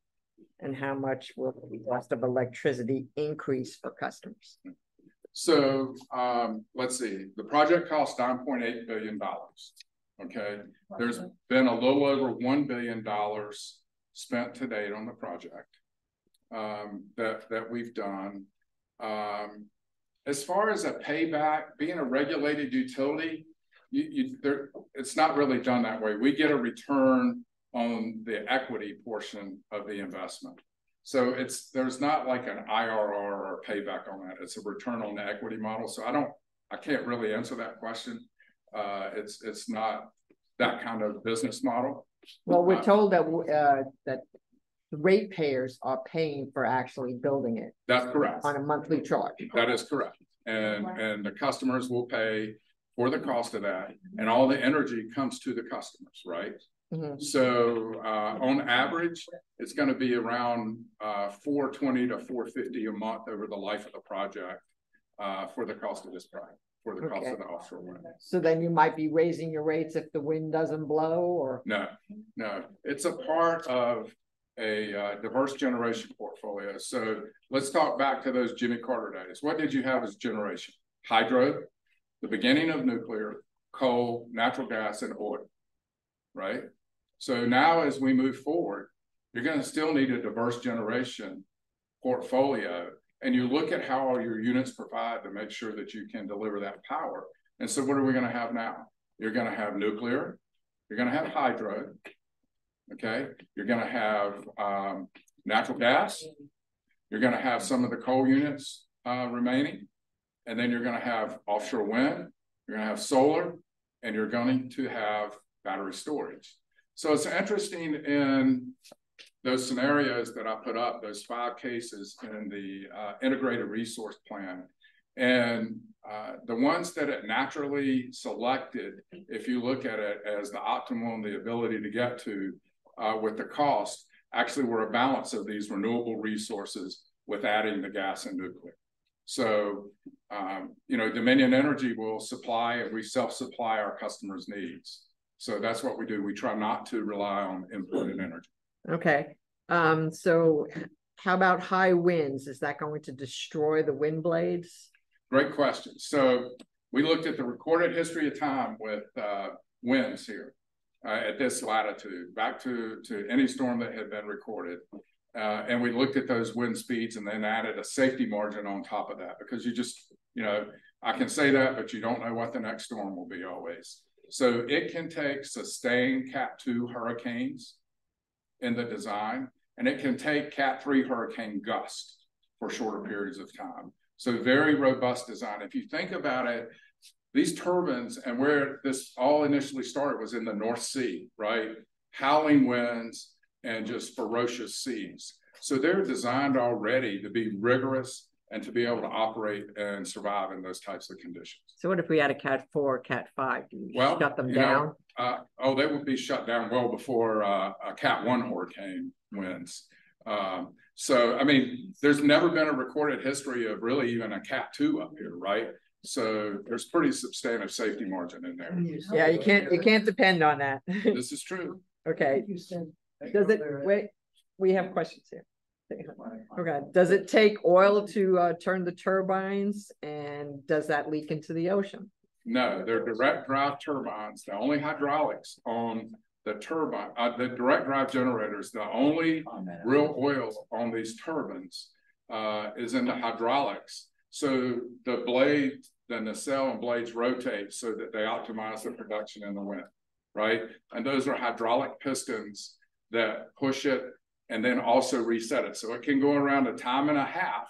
Speaker 1: And how much will the cost of electricity increase for customers?
Speaker 3: So um, let's see, the project cost $9.8 billion. Okay. There's been a little over $1 billion spent to date on the project um, that, that we've done. Um, as far as a payback, being a regulated utility, you, you, there, it's not really done that way. We get a return on the equity portion of the investment. So it's there's not like an IRR or payback on that. It's a return on the equity model. So I don't, I can't really answer that question. Uh, it's it's not that kind of business model.
Speaker 1: Well, we're told that uh, that the ratepayers are paying for actually building it.
Speaker 3: That's correct.
Speaker 1: On a monthly charge.
Speaker 3: That is correct. And and the customers will pay for the cost of that, and all the energy comes to the customers, right? Mm -hmm. So uh, on average, it's going to be around uh, 420 to 450 a month over the life of the project uh, for the cost of this project for the cost of the offshore wind.
Speaker 1: So then you might be raising your rates if the wind doesn't blow or?
Speaker 3: No, no, it's a part of a uh, diverse generation portfolio. So let's talk back to those Jimmy Carter days. What did you have as generation? Hydro, the beginning of nuclear, coal, natural gas, and oil, right? So now as we move forward, you're going to still need a diverse generation portfolio and you look at how your units provide to make sure that you can deliver that power. And so what are we going to have now? You're going to have nuclear, you're going to have hydro, okay? You're going to have um, natural gas, you're going to have some of the coal units uh, remaining, and then you're going to have offshore wind, you're going to have solar, and you're going to have battery storage. So it's interesting in those scenarios that I put up, those five cases in the uh, integrated resource plan. And uh, the ones that it naturally selected, if you look at it as the optimal the ability to get to uh, with the cost, actually were a balance of these renewable resources with adding the gas and nuclear. So, um, you know, Dominion Energy will supply and we self-supply our customers' needs. So that's what we do. We try not to rely on imported energy.
Speaker 1: Okay, um, so how about high winds? Is that going to destroy the wind blades?
Speaker 3: Great question. So we looked at the recorded history of time with uh, winds here uh, at this latitude, back to, to any storm that had been recorded. Uh, and we looked at those wind speeds and then added a safety margin on top of that because you just, you know, I can say that, but you don't know what the next storm will be always. So it can take sustained Cat 2 hurricanes in the design, and it can take Cat 3 hurricane gust for shorter periods of time. So very robust design. If you think about it, these turbines and where this all initially started was in the North Sea, right? Howling winds and just ferocious seas. So they're designed already to be rigorous and to be able to operate and survive in those types of conditions.
Speaker 1: So what if we had a cat four, cat five? Do you
Speaker 3: Well,
Speaker 1: shut them
Speaker 3: you know,
Speaker 1: down?
Speaker 3: Uh, oh, they would be shut down well before uh, a Cat 1 hurricane wins. Um, so, I mean, there's never been a recorded history of really even a Cat 2 up here, right? So there's pretty substantive safety margin in there.
Speaker 1: Yeah, you can't, you can't depend on that.
Speaker 3: This is true.
Speaker 1: Okay,
Speaker 4: You
Speaker 1: does it, wait, we have questions here. Okay, does it take oil to uh turn the turbines and does that leak into the ocean?
Speaker 3: No, they're direct drive turbines. The only hydraulics on the turbine, uh, the direct drive generators, the only real oil on these turbines uh, is in the hydraulics. So the blade, then the nacelle and blades rotate so that they optimize the production in the wind, right? And those are hydraulic pistons that push it and then also reset it. So it can go around a time and a half.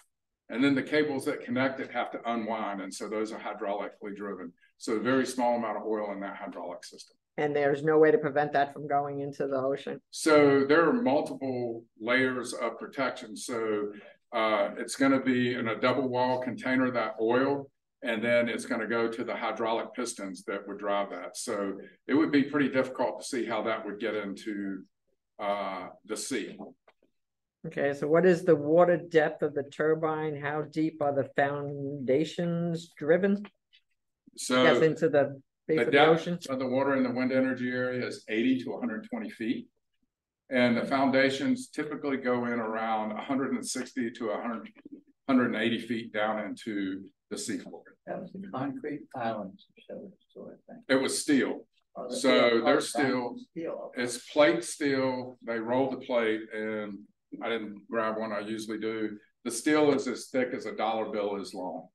Speaker 3: And then the cables that connect it have to unwind. And so those are hydraulically driven. So a very small amount of oil in that hydraulic system.
Speaker 1: And there's no way to prevent that from going into the ocean?
Speaker 3: So there are multiple layers of protection. So uh, it's going to be in a double wall container that oil, and then it's going to go to the hydraulic pistons that would drive that. So it would be pretty difficult to see how that would get into uh, the sea.
Speaker 1: Okay, so what is the water depth of the turbine? How deep are the foundations driven?
Speaker 3: So
Speaker 1: Yes, into the base
Speaker 3: the
Speaker 1: of the ocean?
Speaker 3: of the water in the wind energy area is 80 to 120 feet. And the foundations typically go in around 160 to 100, 180 feet down into the seafloor.
Speaker 6: That was the concrete pilings, so, so
Speaker 3: It was steel.
Speaker 6: The
Speaker 3: So
Speaker 6: steel-
Speaker 3: they're
Speaker 6: oh,
Speaker 3: steel-
Speaker 6: Steel.
Speaker 3: It's plate steel. They roll the plate and I didn't grab one I usually do. The steel is as thick as a dollar bill is long.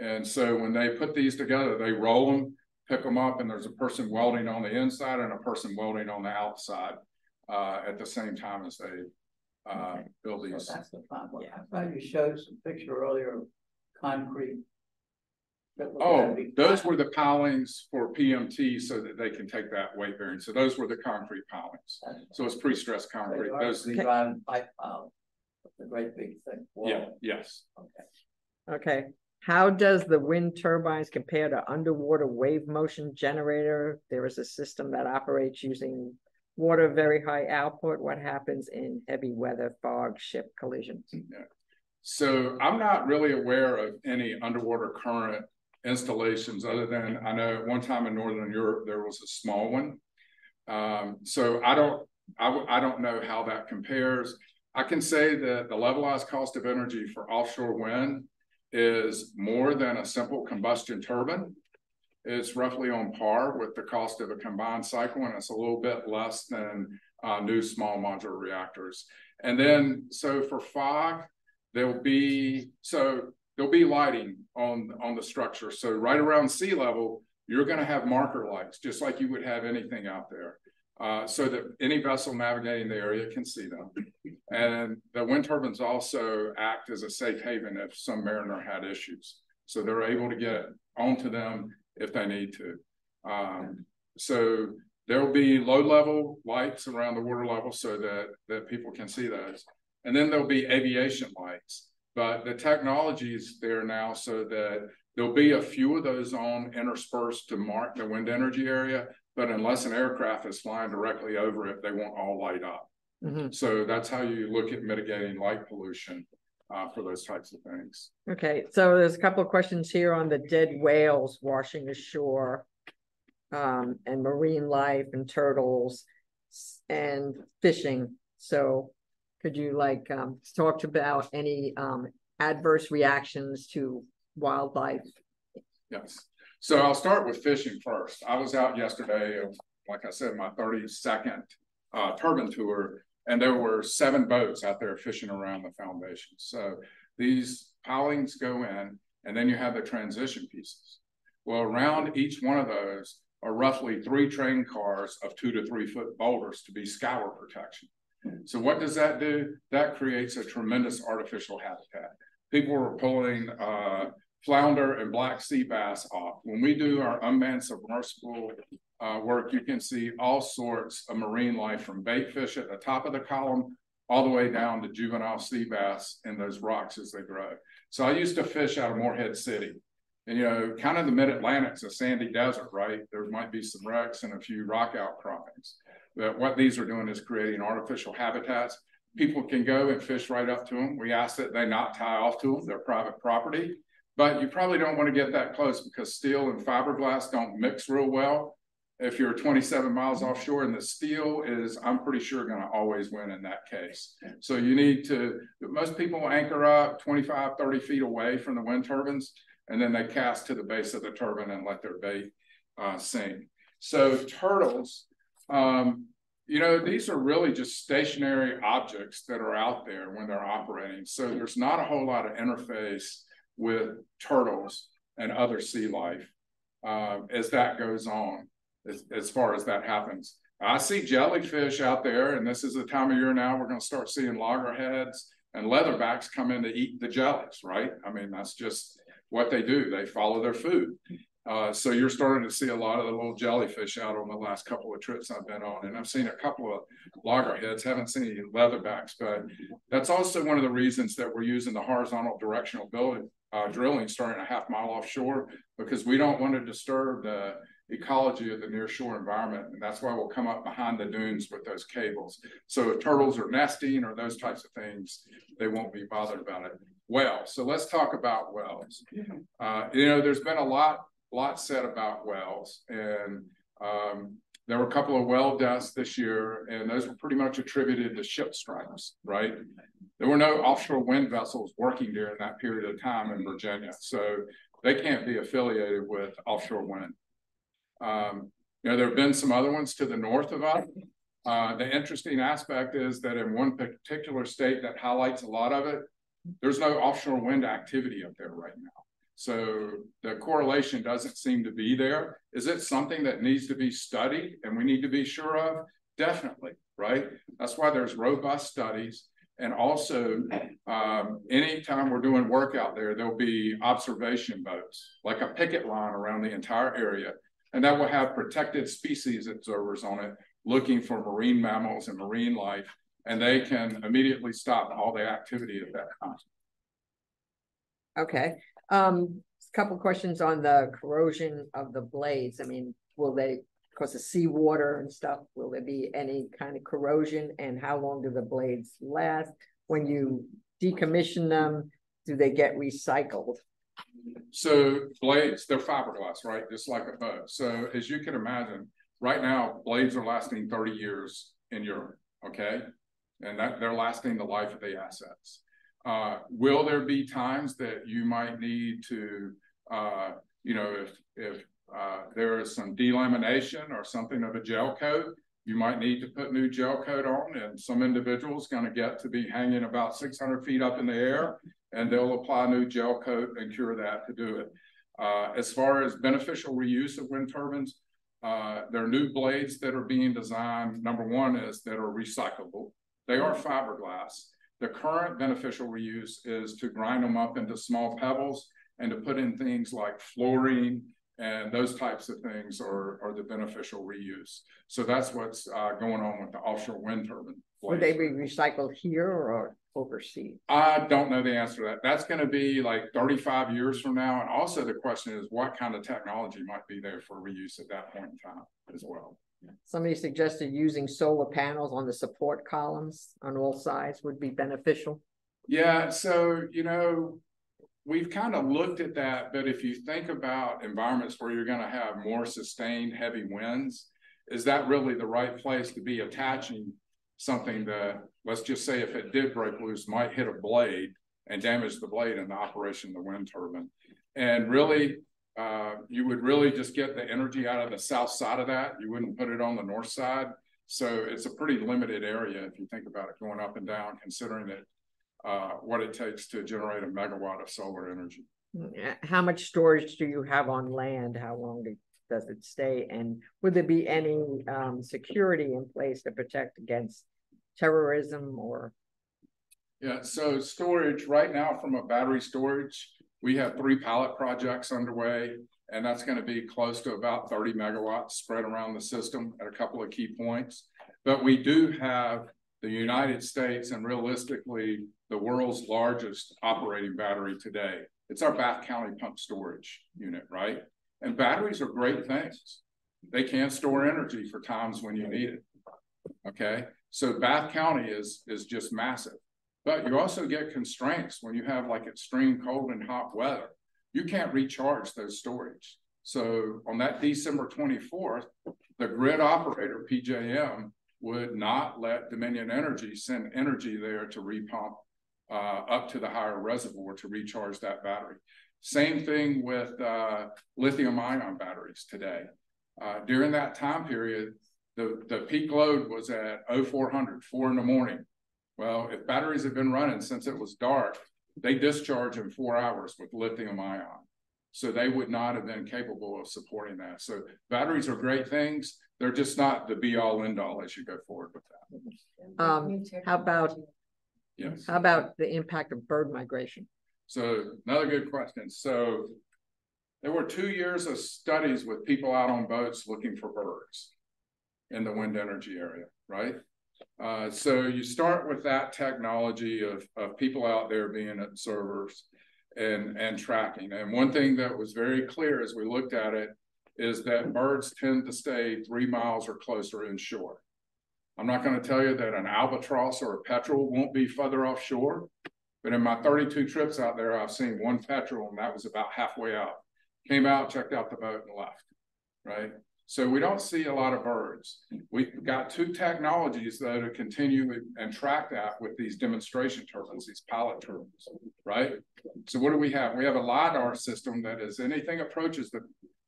Speaker 3: And so when they put these together, they roll them, pick them up, and there's a person welding on the inside and a person welding on the outside uh, at the same time as they uh, build
Speaker 6: So
Speaker 3: these.
Speaker 6: that's the fun one.
Speaker 1: Yeah.
Speaker 6: I thought you showed some picture earlier of concrete. That was
Speaker 3: Oh,
Speaker 6: gonna
Speaker 3: those were the pilings for PMT so that they can take that weight bearing. So those were the concrete pilings. So it's pre-stressed
Speaker 6: They
Speaker 3: concrete.
Speaker 6: are
Speaker 3: Those,
Speaker 6: driving pipe pile. The great big thing.
Speaker 3: yeah, yes.
Speaker 6: Okay.
Speaker 1: Okay, how does the wind turbines compare to underwater wave motion generator? There is a system that operates using water very high output. What happens in heavy weather, fog, ship collisions?
Speaker 3: So I'm not really aware of any underwater current installations other than I know at one time in Northern Europe, there was a small one. Um, so I don't, I, w- I don't know how that compares. I can say that the levelized cost of energy for offshore wind is more than a simple combustion turbine. It's roughly on par with the cost of a combined cycle, and it's a little bit less than uh, new small modular reactors. And then, so for fog, there'll be so there'll be lighting on on the structure. So right around sea level, you're going to have marker lights, just like you would have anything out there, uh, so that any vessel navigating the area can see them. And the wind turbines also act as a safe haven if some mariner had issues, so they're able to get onto them if they need to. Um, so there will be low level lights around the water level so that that people can see those, and then there'll be aviation lights. But the technology is there now so that there'll be a few of those on interspersed to mark the wind energy area. But unless an aircraft is flying directly over it, they won't all light up.
Speaker 1: Mhm.
Speaker 3: So that's how you look at mitigating light pollution uh, for those types of things.
Speaker 1: Okay, so there's a couple of questions here on the dead whales washing ashore. Um, and marine life and turtles and fishing. So could you like, um, talk about any, um, adverse reactions to wildlife?
Speaker 3: Yes. So I'll start with fishing first. I was out yesterday, like I said, my thirty-second uh, turbine tour, and there were seven boats out there fishing around the foundation. So these pilings go in, and then you have the transition pieces. Well, around each one of those are roughly three train cars of two to three foot boulders to be scour protection. So what does that do? That creates a tremendous artificial habitat. People were pulling uh, flounder and black sea bass off. When we do our unmanned submersible uh, work, you can see all sorts of marine life from bait fish at the top of the column all the way down to juvenile sea bass in those rocks as they grow. So I used to fish out of Morehead City. And you know, kind of the mid-Atlantic's a sandy desert, right? There might be some wrecks and a few rock outcroppings. But what these are doing is creating artificial habitats. People can go and fish right up to them. We ask that they not tie off to them. They're private property. But you probably don't want to get that close because steel and fiberglass don't mix real well. If you're 27 miles offshore and the steel is, I'm pretty sure going to always win in that case. So you need to, most people anchor up 25, 30 feet away from the wind turbines, and then they cast to the base of the turbine and let their bait uh, sink. So turtles, um, you know, these are really just stationary objects that are out there when they're operating. So there's not a whole lot of interface with turtles and other sea life uh, as that goes on, as, as far as that happens. I see jellyfish out there, and this is the time of year now we're going to start seeing loggerheads and leatherbacks come in to eat the jellies, right? I mean, that's just what they do. They follow their food. Uh, so you're starting to see a lot of the little jellyfish out on the last couple of trips I've been on, and I've seen a couple of loggerheads. Haven't seen any leatherbacks, but that's also one of the reasons that we're using the horizontal directional building uh, drilling starting a half mile offshore because we don't want to disturb the ecology of the near shore environment, and that's why we'll come up behind the dunes with those cables. So if turtles are nesting or those types of things, they won't be bothered about it. Wells. So let's talk about wells. Uh, you know, there's been a lot lot said about wells and um, there were a couple of well deaths this year and those were pretty much attributed to ship strikes right? There were no offshore wind vessels working during that period of time in virginia so they can't be affiliated with offshore wind. Um, you know there have been some other ones to the north of us. Uh, the interesting aspect is that in one particular state that highlights a lot of it there's no offshore wind activity up there right now so the correlation doesn't seem to be there. Is it something that needs to be studied and we need to be sure of? Definitely, right? That's why there's robust studies. And also, um, anytime we're doing work out there, there'll be observation boats, like a picket line around the entire area. And that will have protected species observers on it, looking for marine mammals and marine life. And they can immediately stop all the activity at that time.
Speaker 1: Okay, um, a couple questions on the corrosion of the blades. I mean, will they, because of seawater and stuff, will there be any kind of corrosion? And how long do the blades last? When you decommission them, do they get recycled?
Speaker 3: So blades, they're fiberglass, right? Just like a boat. So as you can imagine, right now, blades are lasting 30 years in Europe, okay? And that they're lasting the life of the assets. Uh, will there be times that you might need to, uh, you know, if if uh, there is some delamination or something of a gel coat. You might need to put new gel coat on and some individuals gonna get to be hanging about six hundred feet up in the air and they'll apply new gel coat and cure that to do it. Uh, as far as beneficial reuse of wind turbines, uh, there are new blades that are being designed. Number one is that are recyclable. They are fiberglass. The current beneficial reuse is to grind them up into small pebbles and to put in things like fluorine and those types of things are, are the beneficial reuse. So that's what's uh, going on with the offshore wind turbine.
Speaker 1: Would they be recycled here or overseas?
Speaker 3: I don't know the answer to that. That's going to be like 35 years from now. And also the question is what kind of technology might be there for reuse at that point in time as well.
Speaker 1: Somebody suggested using solar panels on the support columns on all sides would be beneficial.
Speaker 3: Yeah, so you know, we've kind of looked at that, but if you think about environments where you're going to have more sustained heavy winds, is that really the right place to be attaching something that, let's just say, if it did break loose, might hit a blade and damage the blade in the operation of the wind turbine? And really, uh, you would really just get the energy out of the south side of that. You wouldn't put it on the north side. So it's a pretty limited area if you think about it going up and down, considering it uh, what it takes to generate a megawatt of solar energy.
Speaker 1: Uh, How much storage do you have on land? How long do- does it stay? And would there be any um security in place to protect against terrorism or?
Speaker 3: Yeah, so storage right now from a battery storage, we have three pilot projects underway. And that's going to be close to about 30 megawatts spread around the system at a couple of key points. But we do have the United States and realistically the world's largest operating battery today. It's our Bath County Pump Storage Unit, right? And batteries are great things. They can store energy for times when you need it. Okay, so Bath County is is just massive. But you also get constraints when you have like extreme cold and hot weather. You can't recharge those storage. So on that December 24th, the grid operator, PJM, would not let Dominion Energy send energy there to repump uh, up to the higher reservoir to recharge that battery. Same thing with uh, lithium ion batteries today. Uh, during that time period, the, the peak load was at 0400, four in the morning. Well, if batteries have been running since it was dark, they discharge in four hours with lithium ion. So they would not have been capable of supporting that. So batteries are great things. They're just not the be all end all as you go forward with that.
Speaker 1: Um, how about-
Speaker 3: Yes.
Speaker 1: How about the impact of bird migration?
Speaker 3: So another good question. So there were two years of studies with people out on boats looking for birds in the wind energy area, right? Uh, so you start with that technology of, of people out there being observers and, and tracking. And one thing that was very clear as we looked at it is that birds tend to stay three miles or closer inshore. I'm not going to tell you that an albatross or a petrel won't be further offshore, but in my 32 trips out there, I've seen one petrel, and that was about halfway out. Came out, checked out the boat, and left. Right. So we don't see a lot of birds. We've got two technologies though to continue and track that with these demonstration turbines, these pilot turbines, right? So what do we have? We have a LiDAR system that as anything approaches the,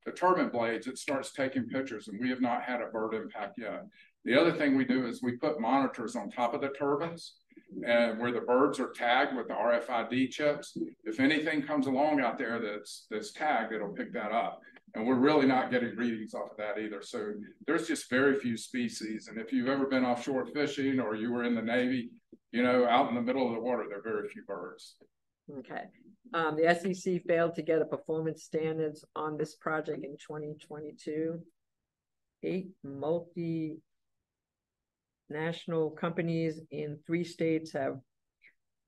Speaker 3: the turbine blades, it starts taking pictures and we have not had a bird impact yet. The other thing we do is we put monitors on top of the turbines and where the birds are tagged with the RFID chips. If anything comes along out there that's that's tagged, it'll pick that up. And we're really not getting readings off of that either. So there's just very few species. And if you've ever been offshore fishing or you were in the Navy, you know, out in the middle of the water, there are very few birds.
Speaker 1: Okay, um, the SEC failed to get a performance standards on this project in twenty twenty-two. Eight multi national companies in three states have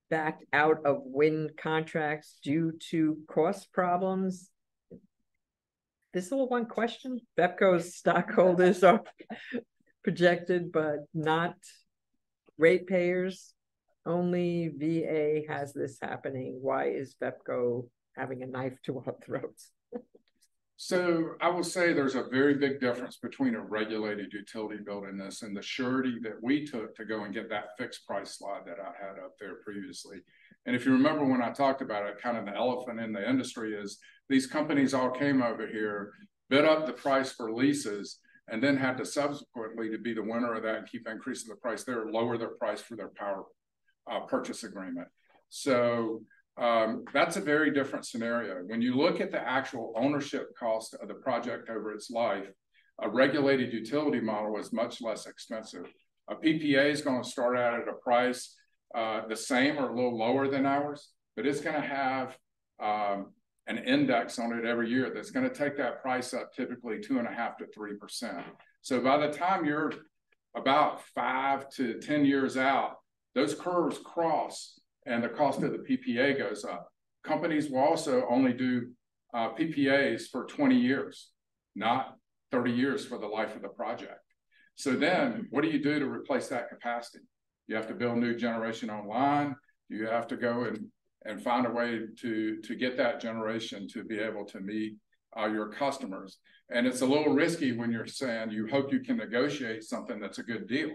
Speaker 1: backed out of wind contracts due to cost problems. Is all one question. VEPCO's stockholders are projected, but not ratepayers. Only VA has this happening. Why is VEPCO having a knife to our throats?
Speaker 3: So I will say there's a very big difference between a regulated utility building this and the surety that we took to go and get that fixed price slide that I had up there previously. And if you remember when I talked about it, kind of the elephant in the industry is these companies all came over here bid up the price for leases, and then had to subsequently to be the winner of that and keep increasing the price there, lower their price for their power uh, purchase agreement. So um, that's a very different scenario. When you look at the actual ownership cost of the project over its life, a regulated utility model is much less expensive. A PPA is going to start out at a price uh, the same or a little lower than ours, but it's going to have um, an index on it every year that's going to take that price up typically two and a half to three percent. So by the time you're about five to 10 years out, those curves cross and the cost of the PPA goes up. Companies will also only do uh, PPAs for 20 years, not 30 years for the life of the project. So then what do you do to replace that capacity? You have to build new generation online. You have to go and, and find a way to, to get that generation to be able to meet uh, your customers. And it's a little risky when you're saying you hope you can negotiate something that's a good deal,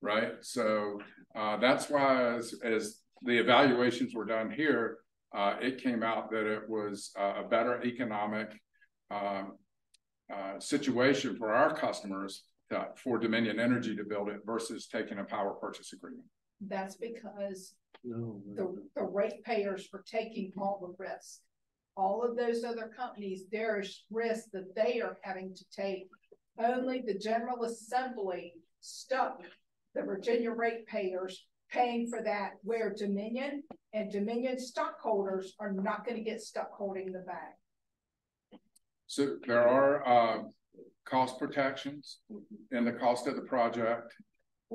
Speaker 3: right? So uh, that's why as, as the evaluations were done here, uh, it came out that it was uh, a better economic um, uh, situation for our customers to, for Dominion Energy to build it versus taking a power purchase agreement.
Speaker 5: That's because the, the ratepayers are taking all the risk. All of those other companies, there's risk that they are having to take. Only the General Assembly stuck the Virginia ratepayers paying for that where Dominion and Dominion stockholders are not going to get stuck holding the bag.
Speaker 3: So there are uh, cost protections and the cost of the project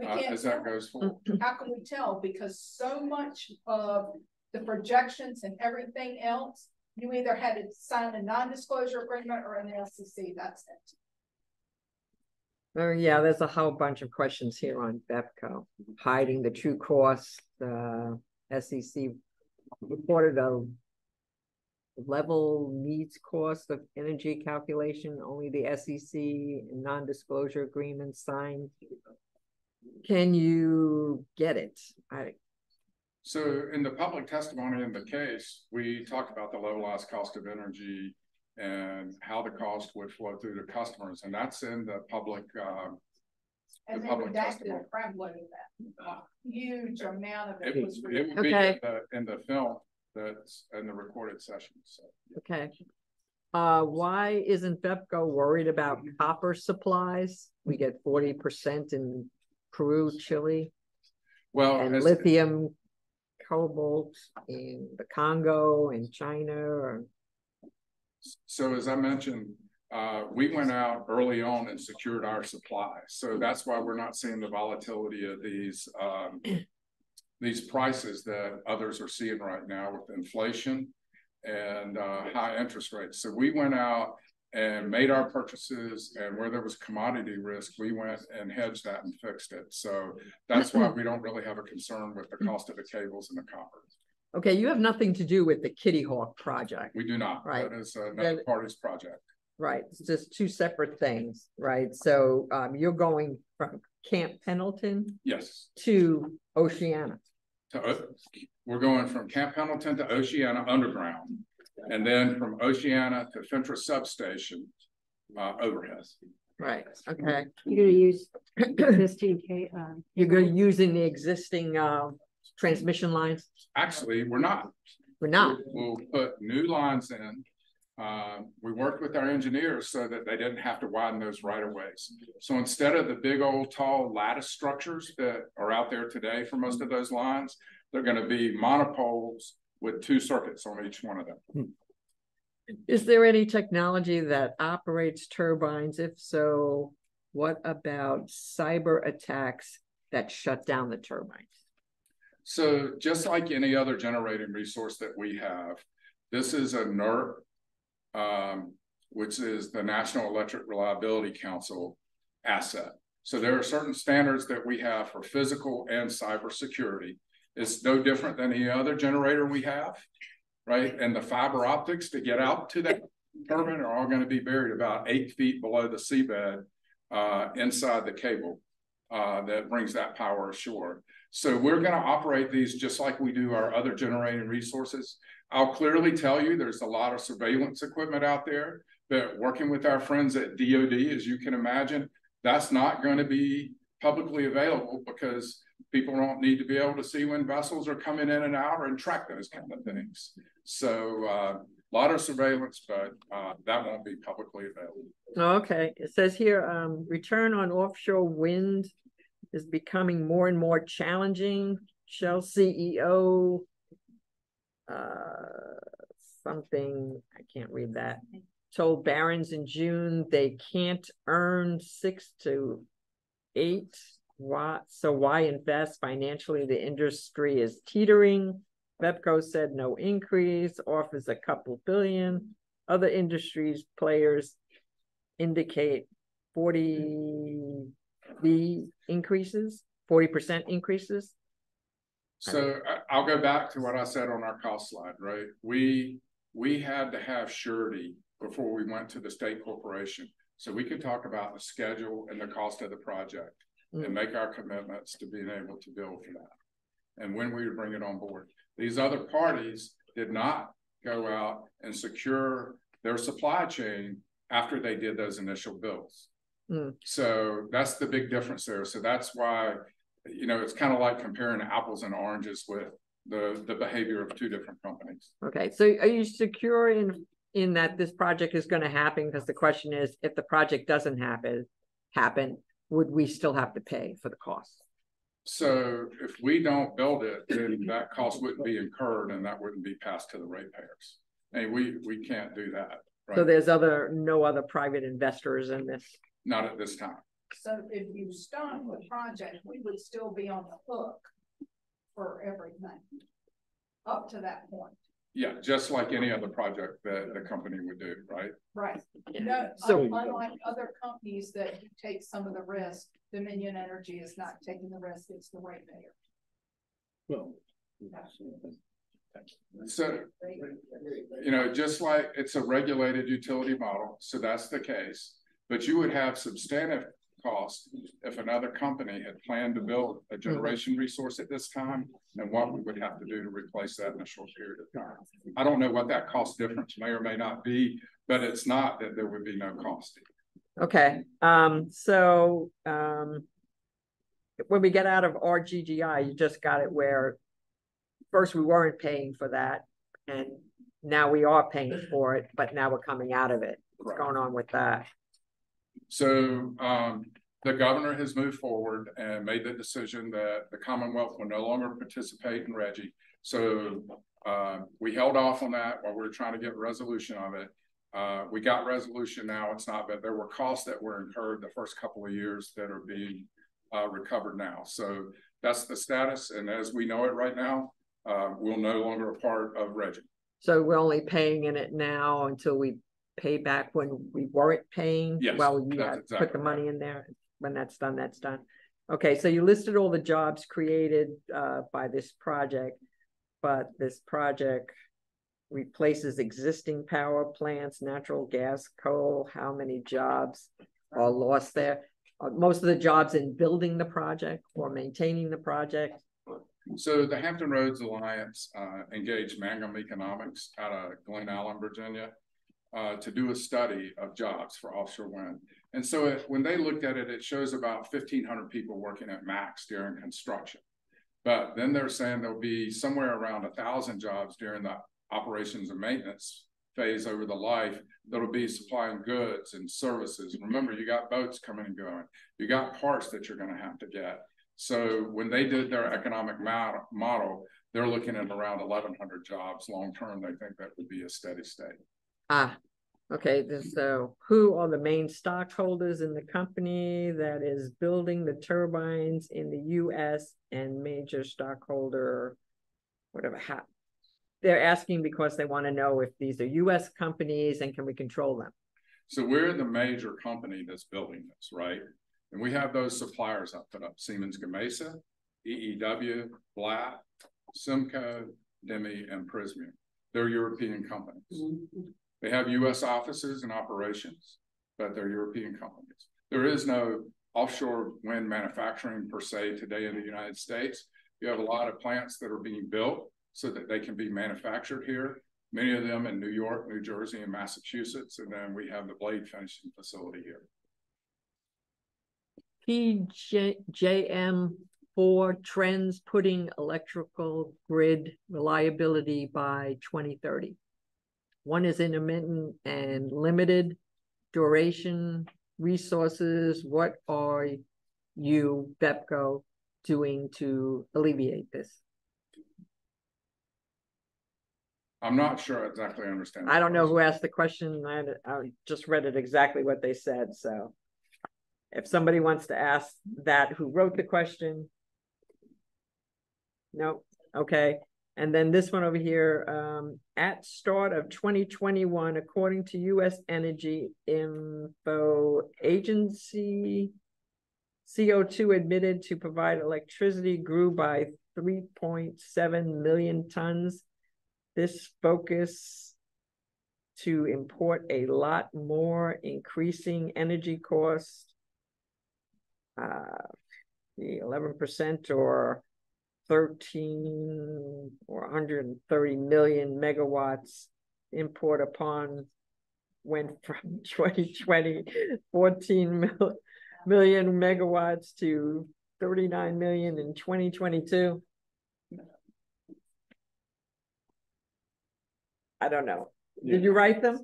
Speaker 3: uh, as that
Speaker 5: tell.
Speaker 3: goes forward.
Speaker 5: How can we tell? Because so much of the projections and everything else, you either had to sign a non-disclosure agreement or an LCC, that's it.
Speaker 1: Oh, yeah, there's a whole bunch of questions here on VEPCO, hiding the true cost, the SEC reported a levelized cost of energy calculation, only the SEC non-disclosure agreement signed. Can you get it? I,
Speaker 3: So in the public testimony in the case, we talked about the levelized cost of energy and how the cost would flow through to customers, and that's in the public uh,
Speaker 5: And
Speaker 3: The
Speaker 5: they
Speaker 3: public
Speaker 5: redacted
Speaker 3: testimony.
Speaker 5: a crap load that. A Huge amount of
Speaker 3: It
Speaker 5: it
Speaker 3: would,
Speaker 5: was.
Speaker 3: it would be
Speaker 1: Okay.
Speaker 3: in the, in the film that's in the recorded session, so.
Speaker 1: okay. Uh, why isn't VEPCO worried about copper supplies? We get forty percent in Peru, Chile,
Speaker 3: Well,
Speaker 1: and lithium, cobalt in the Congo and China or.
Speaker 3: so as I mentioned, uh, we went out early on and secured our supply. So that's why we're not seeing the volatility of these, um, these prices that others are seeing right now with inflation and, uh, high interest rates. So we went out and made our purchases and where there was commodity risk, we went and hedged that and fixed it. So that's why we don't really have a concern with the cost of the cables and the copper.
Speaker 1: Okay, you have nothing to do with the Kitty Hawk project,
Speaker 3: We do not.
Speaker 1: Right.
Speaker 3: That is another party's project.
Speaker 1: right? It's just two separate things, right? So um, you're going from Camp Pendleton
Speaker 3: Yes.
Speaker 1: to Oceana.
Speaker 3: To, we're going from Camp Pendleton to Oceana Underground. And then from Oceana to Fentress Substation, uh, overhead.
Speaker 1: Right, okay.
Speaker 7: You're gonna use existing K, uh,
Speaker 1: You're gonna using the existing uh transmission lines?
Speaker 3: Actually, we're not.
Speaker 1: We're not.
Speaker 3: We'll put new lines in. Um, we worked with our engineers so that they didn't have to widen those right of ways. So instead of the big old tall lattice structures that are out there today for most of those lines, they're gonna be monopoles with two circuits on each one of them.
Speaker 1: Is there any technology that operates turbines? If so, what about cyber attacks that shut down the turbines?
Speaker 3: So just like any other generating resource that we have, this is a NERC, um, which is the National Electric Reliability Council asset. So there are certain standards that we have for physical and cyber security. It's no different than any other generator we have, right? And the fiber optics to get out to that turbine are all going to be buried about eight feet below the seabed uh, inside the cable uh, that brings that power ashore. So we're going to operate these just like we do our other generating resources. I'll clearly tell you there's a lot of surveillance equipment out there. but working with our friends at DOD, as you can imagine, that's not going to be publicly available because people don't need to be able to see when vessels are coming in and out and track those kind of things. So uh, a lot of surveillance, but uh, that won't be publicly available.
Speaker 1: Okay, it says here, um, return on offshore wind is becoming more and more challenging. Shell CEO, uh, something, I can't read that, told barons in June they can't earn six to eight. Why, so why invest financially? The industry is teetering. VEPCO said no increase, offers a couple billion. Other industries players indicate forty B increases, forty percent increases.
Speaker 3: So I, I'll go back to what I said on our cost slide, right? We, we had to have surety before we went to the state corporation. So we could talk about the schedule and the cost of the project and
Speaker 1: Mm.
Speaker 3: make our commitments to being able to bill for that. And when we would bring it on board. These other parties did not go out and secure their supply chain after they did those initial bills.
Speaker 1: Mm.
Speaker 3: So that's the big difference there. So that's why, you know, it's kind of like comparing apples and oranges with the, the behavior of two different companies.
Speaker 1: Okay, so are you secure in, in that this project is gonna happen? Because the question is, if the project doesn't happen, happen, would we still have to pay for the cost?
Speaker 3: So if we don't build it, then that cost wouldn't be incurred and that wouldn't be passed to the ratepayers. And we, we can't do that,
Speaker 1: So there's other, no other private investors in this?
Speaker 3: Not at this time.
Speaker 5: So if you start the project, we would still be on the hook for everything up to that point.
Speaker 3: Yeah, just like any other project that the company would do, right?
Speaker 5: Right. No, uh,
Speaker 1: So-
Speaker 5: un- unlike other companies that take some of the risk, Dominion Energy is not taking the risk, it's the ratepayer.
Speaker 2: Well.
Speaker 3: So, you know, just like it's a regulated utility model, so that's the case. But you would have substantive cost if another company had planned to build a generation resource at this time and what we would have to do to replace that in a short period of time. I don't know what that cost difference may or may not be, but it's not that there would be no cost.
Speaker 1: Okay, um, so, um. When we get out of RGGI, you just got it where. First, we weren't paying for that, and now we are paying for it, but now we're coming out of it. What's
Speaker 3: Correct.
Speaker 1: going on with that?
Speaker 3: So um, the governor has moved forward and made the decision that the Commonwealth will no longer participate in RGGI. So uh, we held off on that while we were trying to get resolution of it. Uh, we got resolution now. It's not, but there were costs that were incurred the first couple of years that are being uh, recovered now. So that's the status. And as we know it right now, uh, we're no longer a part of RGGI.
Speaker 1: So we're only paying in it now until we pay back when we weren't paying?
Speaker 3: Yes,
Speaker 1: Well, you had put
Speaker 3: exactly
Speaker 1: the
Speaker 3: right.
Speaker 1: money in there. When that's done, that's done. Okay, so you listed all the jobs created uh by this project. But this project replaces existing power plants, natural gas, coal. How many jobs are lost there? Are most of the jobs in building the project or maintaining the project?
Speaker 3: So the Hampton Roads Alliance uh, engaged Mangum Economics out of Glen Allen, Virginia, uh, to do a study of jobs for offshore wind. And so if, when they looked at it, it shows about fifteen hundred people working at max during construction. But then they're saying there'll be somewhere around a thousand jobs during the operations and maintenance phase over the life that'll be supplying goods and services. Remember, you got boats coming and going. You got parts that you're gonna have to get. So when they did their economic model, they're looking at around eleven hundred jobs. Long term, they think that would be a steady state.
Speaker 1: Ah, okay, so who are the main stockholders in the company that is building the turbines in the US and major stockholder? Whatever, how? They're asking because they want to know if these are US companies and can we control them?
Speaker 3: So we're the major company that's building this, right? And we have those suppliers up put up Siemens Gamesa, EEW, Bladt, Semco, DEME, and Prysmian. They're European companies. They have US offices and operations, but they're European companies. There is no offshore wind manufacturing per se today in the United States. You have a lot of plants that are being built so that they can be manufactured here, many of them in New York, New Jersey, and Massachusetts, and then we have the blade finishing facility here.
Speaker 1: PJM four trends putting electrical grid reliability by twenty thirty. One is intermittent and limited duration resources. What are you, VEPCO, doing to alleviate this?
Speaker 3: I'm not sure exactly. I exactly understand.
Speaker 1: I don't know who asked the question. I, I just read it exactly what they said, so. If somebody wants to ask that, who wrote the question? No, okay. And then this one over here, um, at start of twenty twenty-one, according to US Energy Info Agency. CO two admitted to provide electricity grew by three point seven million tons. This focus to import a lot more, increasing energy costs. Uh, the eleven percent or thirteen or hundred and thirty million megawatts import upon went from 2020 14 mil, million megawatts to 39 million in 2022. I don't know. Did you write them?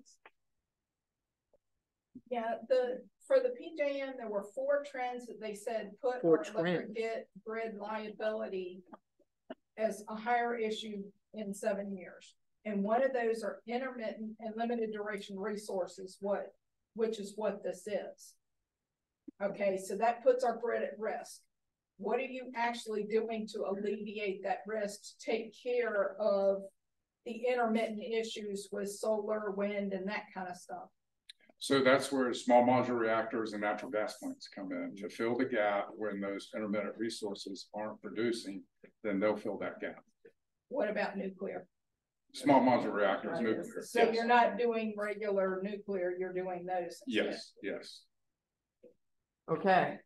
Speaker 5: Yeah, the, for the PJM, there were four trends that they said put
Speaker 1: Four
Speaker 5: our electric grid, grid liability as a higher issue in seven years. And one of those are intermittent and limited duration resources, what, which is what this is. Okay, so that puts our grid at risk. What are you actually doing to alleviate that risk, to take care of the intermittent issues with solar, wind, and that kind of stuff?
Speaker 3: So that's where small modular reactors and natural gas plants come in to fill the gap when those intermittent resources aren't producing, then they'll fill that gap.
Speaker 5: What about nuclear?
Speaker 3: Small modular reactors, nuclear.
Speaker 5: So
Speaker 3: yes.
Speaker 5: you're not doing regular nuclear, you're doing those. instead.
Speaker 3: Yes, yes.
Speaker 1: Okay.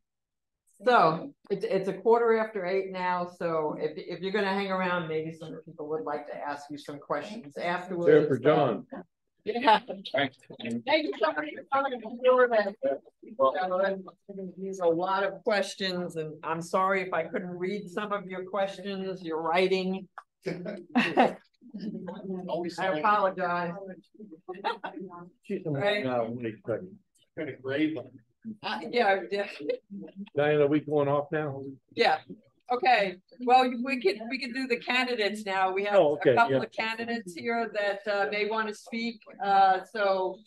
Speaker 1: So it's, it's a quarter after eight now, so if, if you're gonna hang around, maybe some people would like to ask you some questions afterwards.
Speaker 2: Chair for John.
Speaker 1: Yeah.
Speaker 3: Thank
Speaker 1: Thank you so much for coming and doing that. These are a lot of questions and I'm sorry if I couldn't read some of your questions, your writing. I apologize. Right.
Speaker 2: No, wait a second.
Speaker 6: Kind of grave.
Speaker 1: Uh, yeah, yeah.
Speaker 2: Diana, are we going off now?
Speaker 1: Yeah, okay, well, we could, we could do the candidates now, we have
Speaker 2: Oh,
Speaker 1: a couple
Speaker 2: yeah.
Speaker 1: of candidates here that uh may want to speak, uh, so.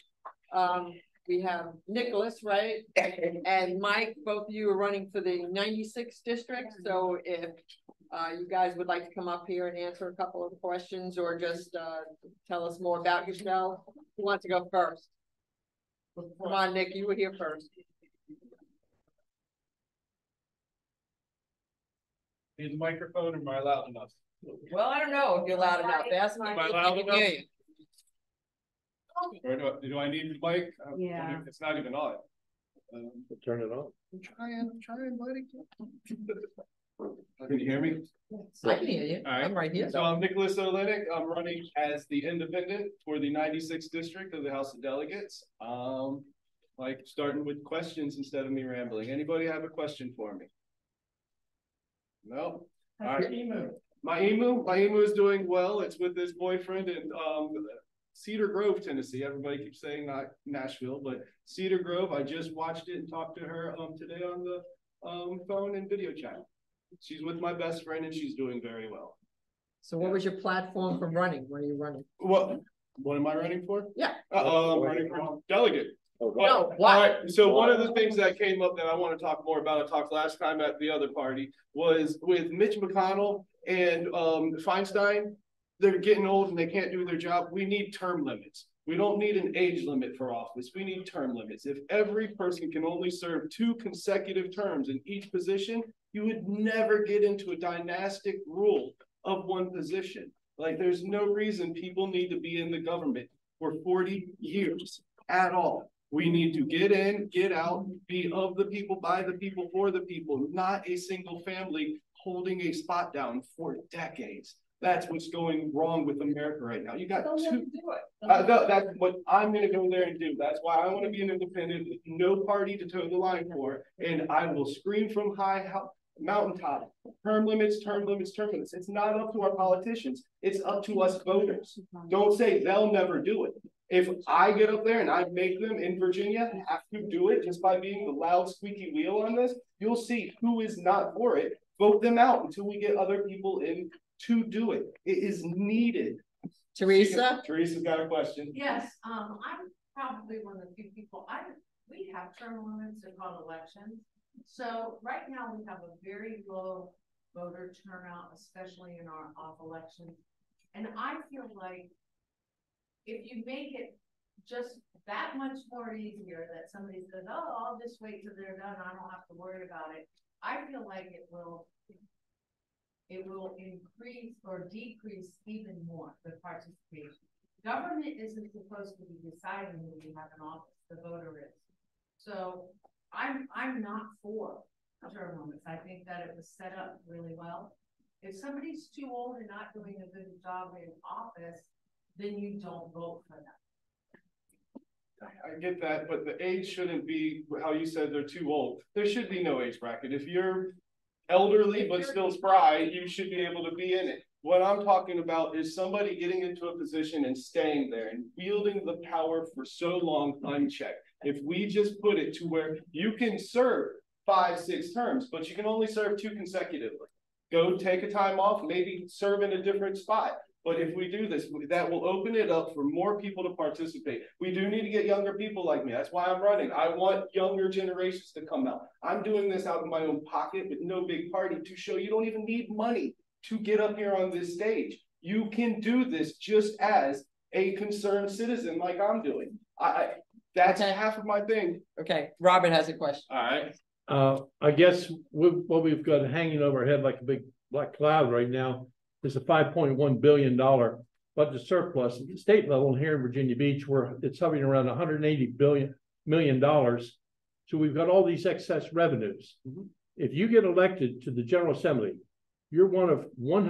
Speaker 1: Um, we have Nicholas, right? And Mike, both of you are running for the ninety-six district, so if. Uh, you guys would like to come up here and answer a couple of questions or just uh tell us more about yourself, who wants to go first? Come on, Nick, you were here first.
Speaker 8: Need the microphone or am I loud enough?
Speaker 1: Well, I don't know if you're loud enough, That's me.
Speaker 8: Am I loud
Speaker 1: he
Speaker 8: enough?
Speaker 1: you.
Speaker 8: Or do, I- do I need the mic?
Speaker 7: Yeah.
Speaker 8: It's not even on. Um,
Speaker 2: Turn it on.
Speaker 8: I'm trying, I'm trying, buddy. Can you hear me?
Speaker 1: I can hear you,
Speaker 8: All right.
Speaker 1: I'm right here.
Speaker 8: So I'm Nicholas Olenek. I'm running as the independent for the ninety-sixth district of the House of Delegates. Um, like starting with questions instead of me rambling. Anybody have a question for me? No? All right. My emu, my emu is doing well. It's with his boyfriend in um Cedar Grove, Tennessee. Everybody keeps saying not Nashville, but Cedar Grove. I just watched it and talked to her um today on the um phone and video chat. She's with my best friend and she's doing very well.
Speaker 1: So what was your platform for running? What are you running?
Speaker 8: What, what am I running for?
Speaker 1: Yeah.
Speaker 8: Uh, I'm running for delegate.
Speaker 2: Oh,
Speaker 1: No, why?
Speaker 8: All right, so one of the things that came up that I want to talk more about, I talked last time at the other party, was with Mitch McConnell and um Feinstein. They're getting old and they can't do their job. We need term limits. We don't need an age limit for office. We need term limits. If every person can only serve two consecutive terms in each position, you would never get into a dynastic rule of one position. Like, there's no reason people need to be in the government for forty years at all. We need to get in, get out, be of the people, by the people, for the people, not a single family holding a spot down for decades. That's what's going wrong with America right now. You got
Speaker 5: Don't
Speaker 8: two,
Speaker 5: do it.
Speaker 8: uh, that, that's what I'm gonna go there and do. That's why I wanna be an independent, no party to toe the line for. And I will scream from high hou- mountaintop, term limits, term limits, term limits. It's not up to our politicians. It's up to us voters. Don't say they'll never do it. If I get up there and I make them in Virginia have to do it just by being the loud squeaky wheel on this, you'll see who is not for it. Vote them out until we get other people in to do it. It is needed.
Speaker 1: Teresa?
Speaker 8: Teresa's got a question.
Speaker 9: Yes, um, I'm probably one of the few people, I, we have term limits, they're called elections. So right now, we have a very low voter turnout, especially in our off elections. And I feel like if you make it just that much more easier that somebody says, oh, I'll just wait till they're done, I don't have to worry about it. I feel like it will it will increase or decrease even more the participation. Government isn't supposed to be deciding who you have in office, the voter is. So I'm, I'm not for term limits. I think that it was set up really well. If somebody's too old and not doing a good job in office, then you don't vote for them.
Speaker 8: I get that, but the age shouldn't be how you said they're too old. There should be no age bracket. If you're elderly but still spry, you should be able to be in it. What I'm talking about is somebody getting into a position and staying there and wielding the power for so long unchecked. If we just put it to where you can serve five, six terms, but you can only serve two consecutively. Go take a time off, maybe serve in a different spot. But if we do this, that will open it up for more people to participate. We do need to get younger people like me. That's why I'm running. I want younger generations to come out. I'm doing this out of my own pocket with no big party to show you don't even need money to get up here on this stage. You can do this just as a concerned citizen like I'm doing. I, I that's
Speaker 1: Okay.
Speaker 8: half of my thing.
Speaker 1: Okay, Robert has a question.
Speaker 8: All right.
Speaker 2: Uh, I guess with what we've got hanging over our head like a big black cloud right now is a five point one billion dollar budget surplus at the state level here in Virginia Beach, where it's hovering around hundred and eighty billion million dollars. So we've got all these excess revenues. Mm-hmm. If you get elected to the General Assembly, you're one of one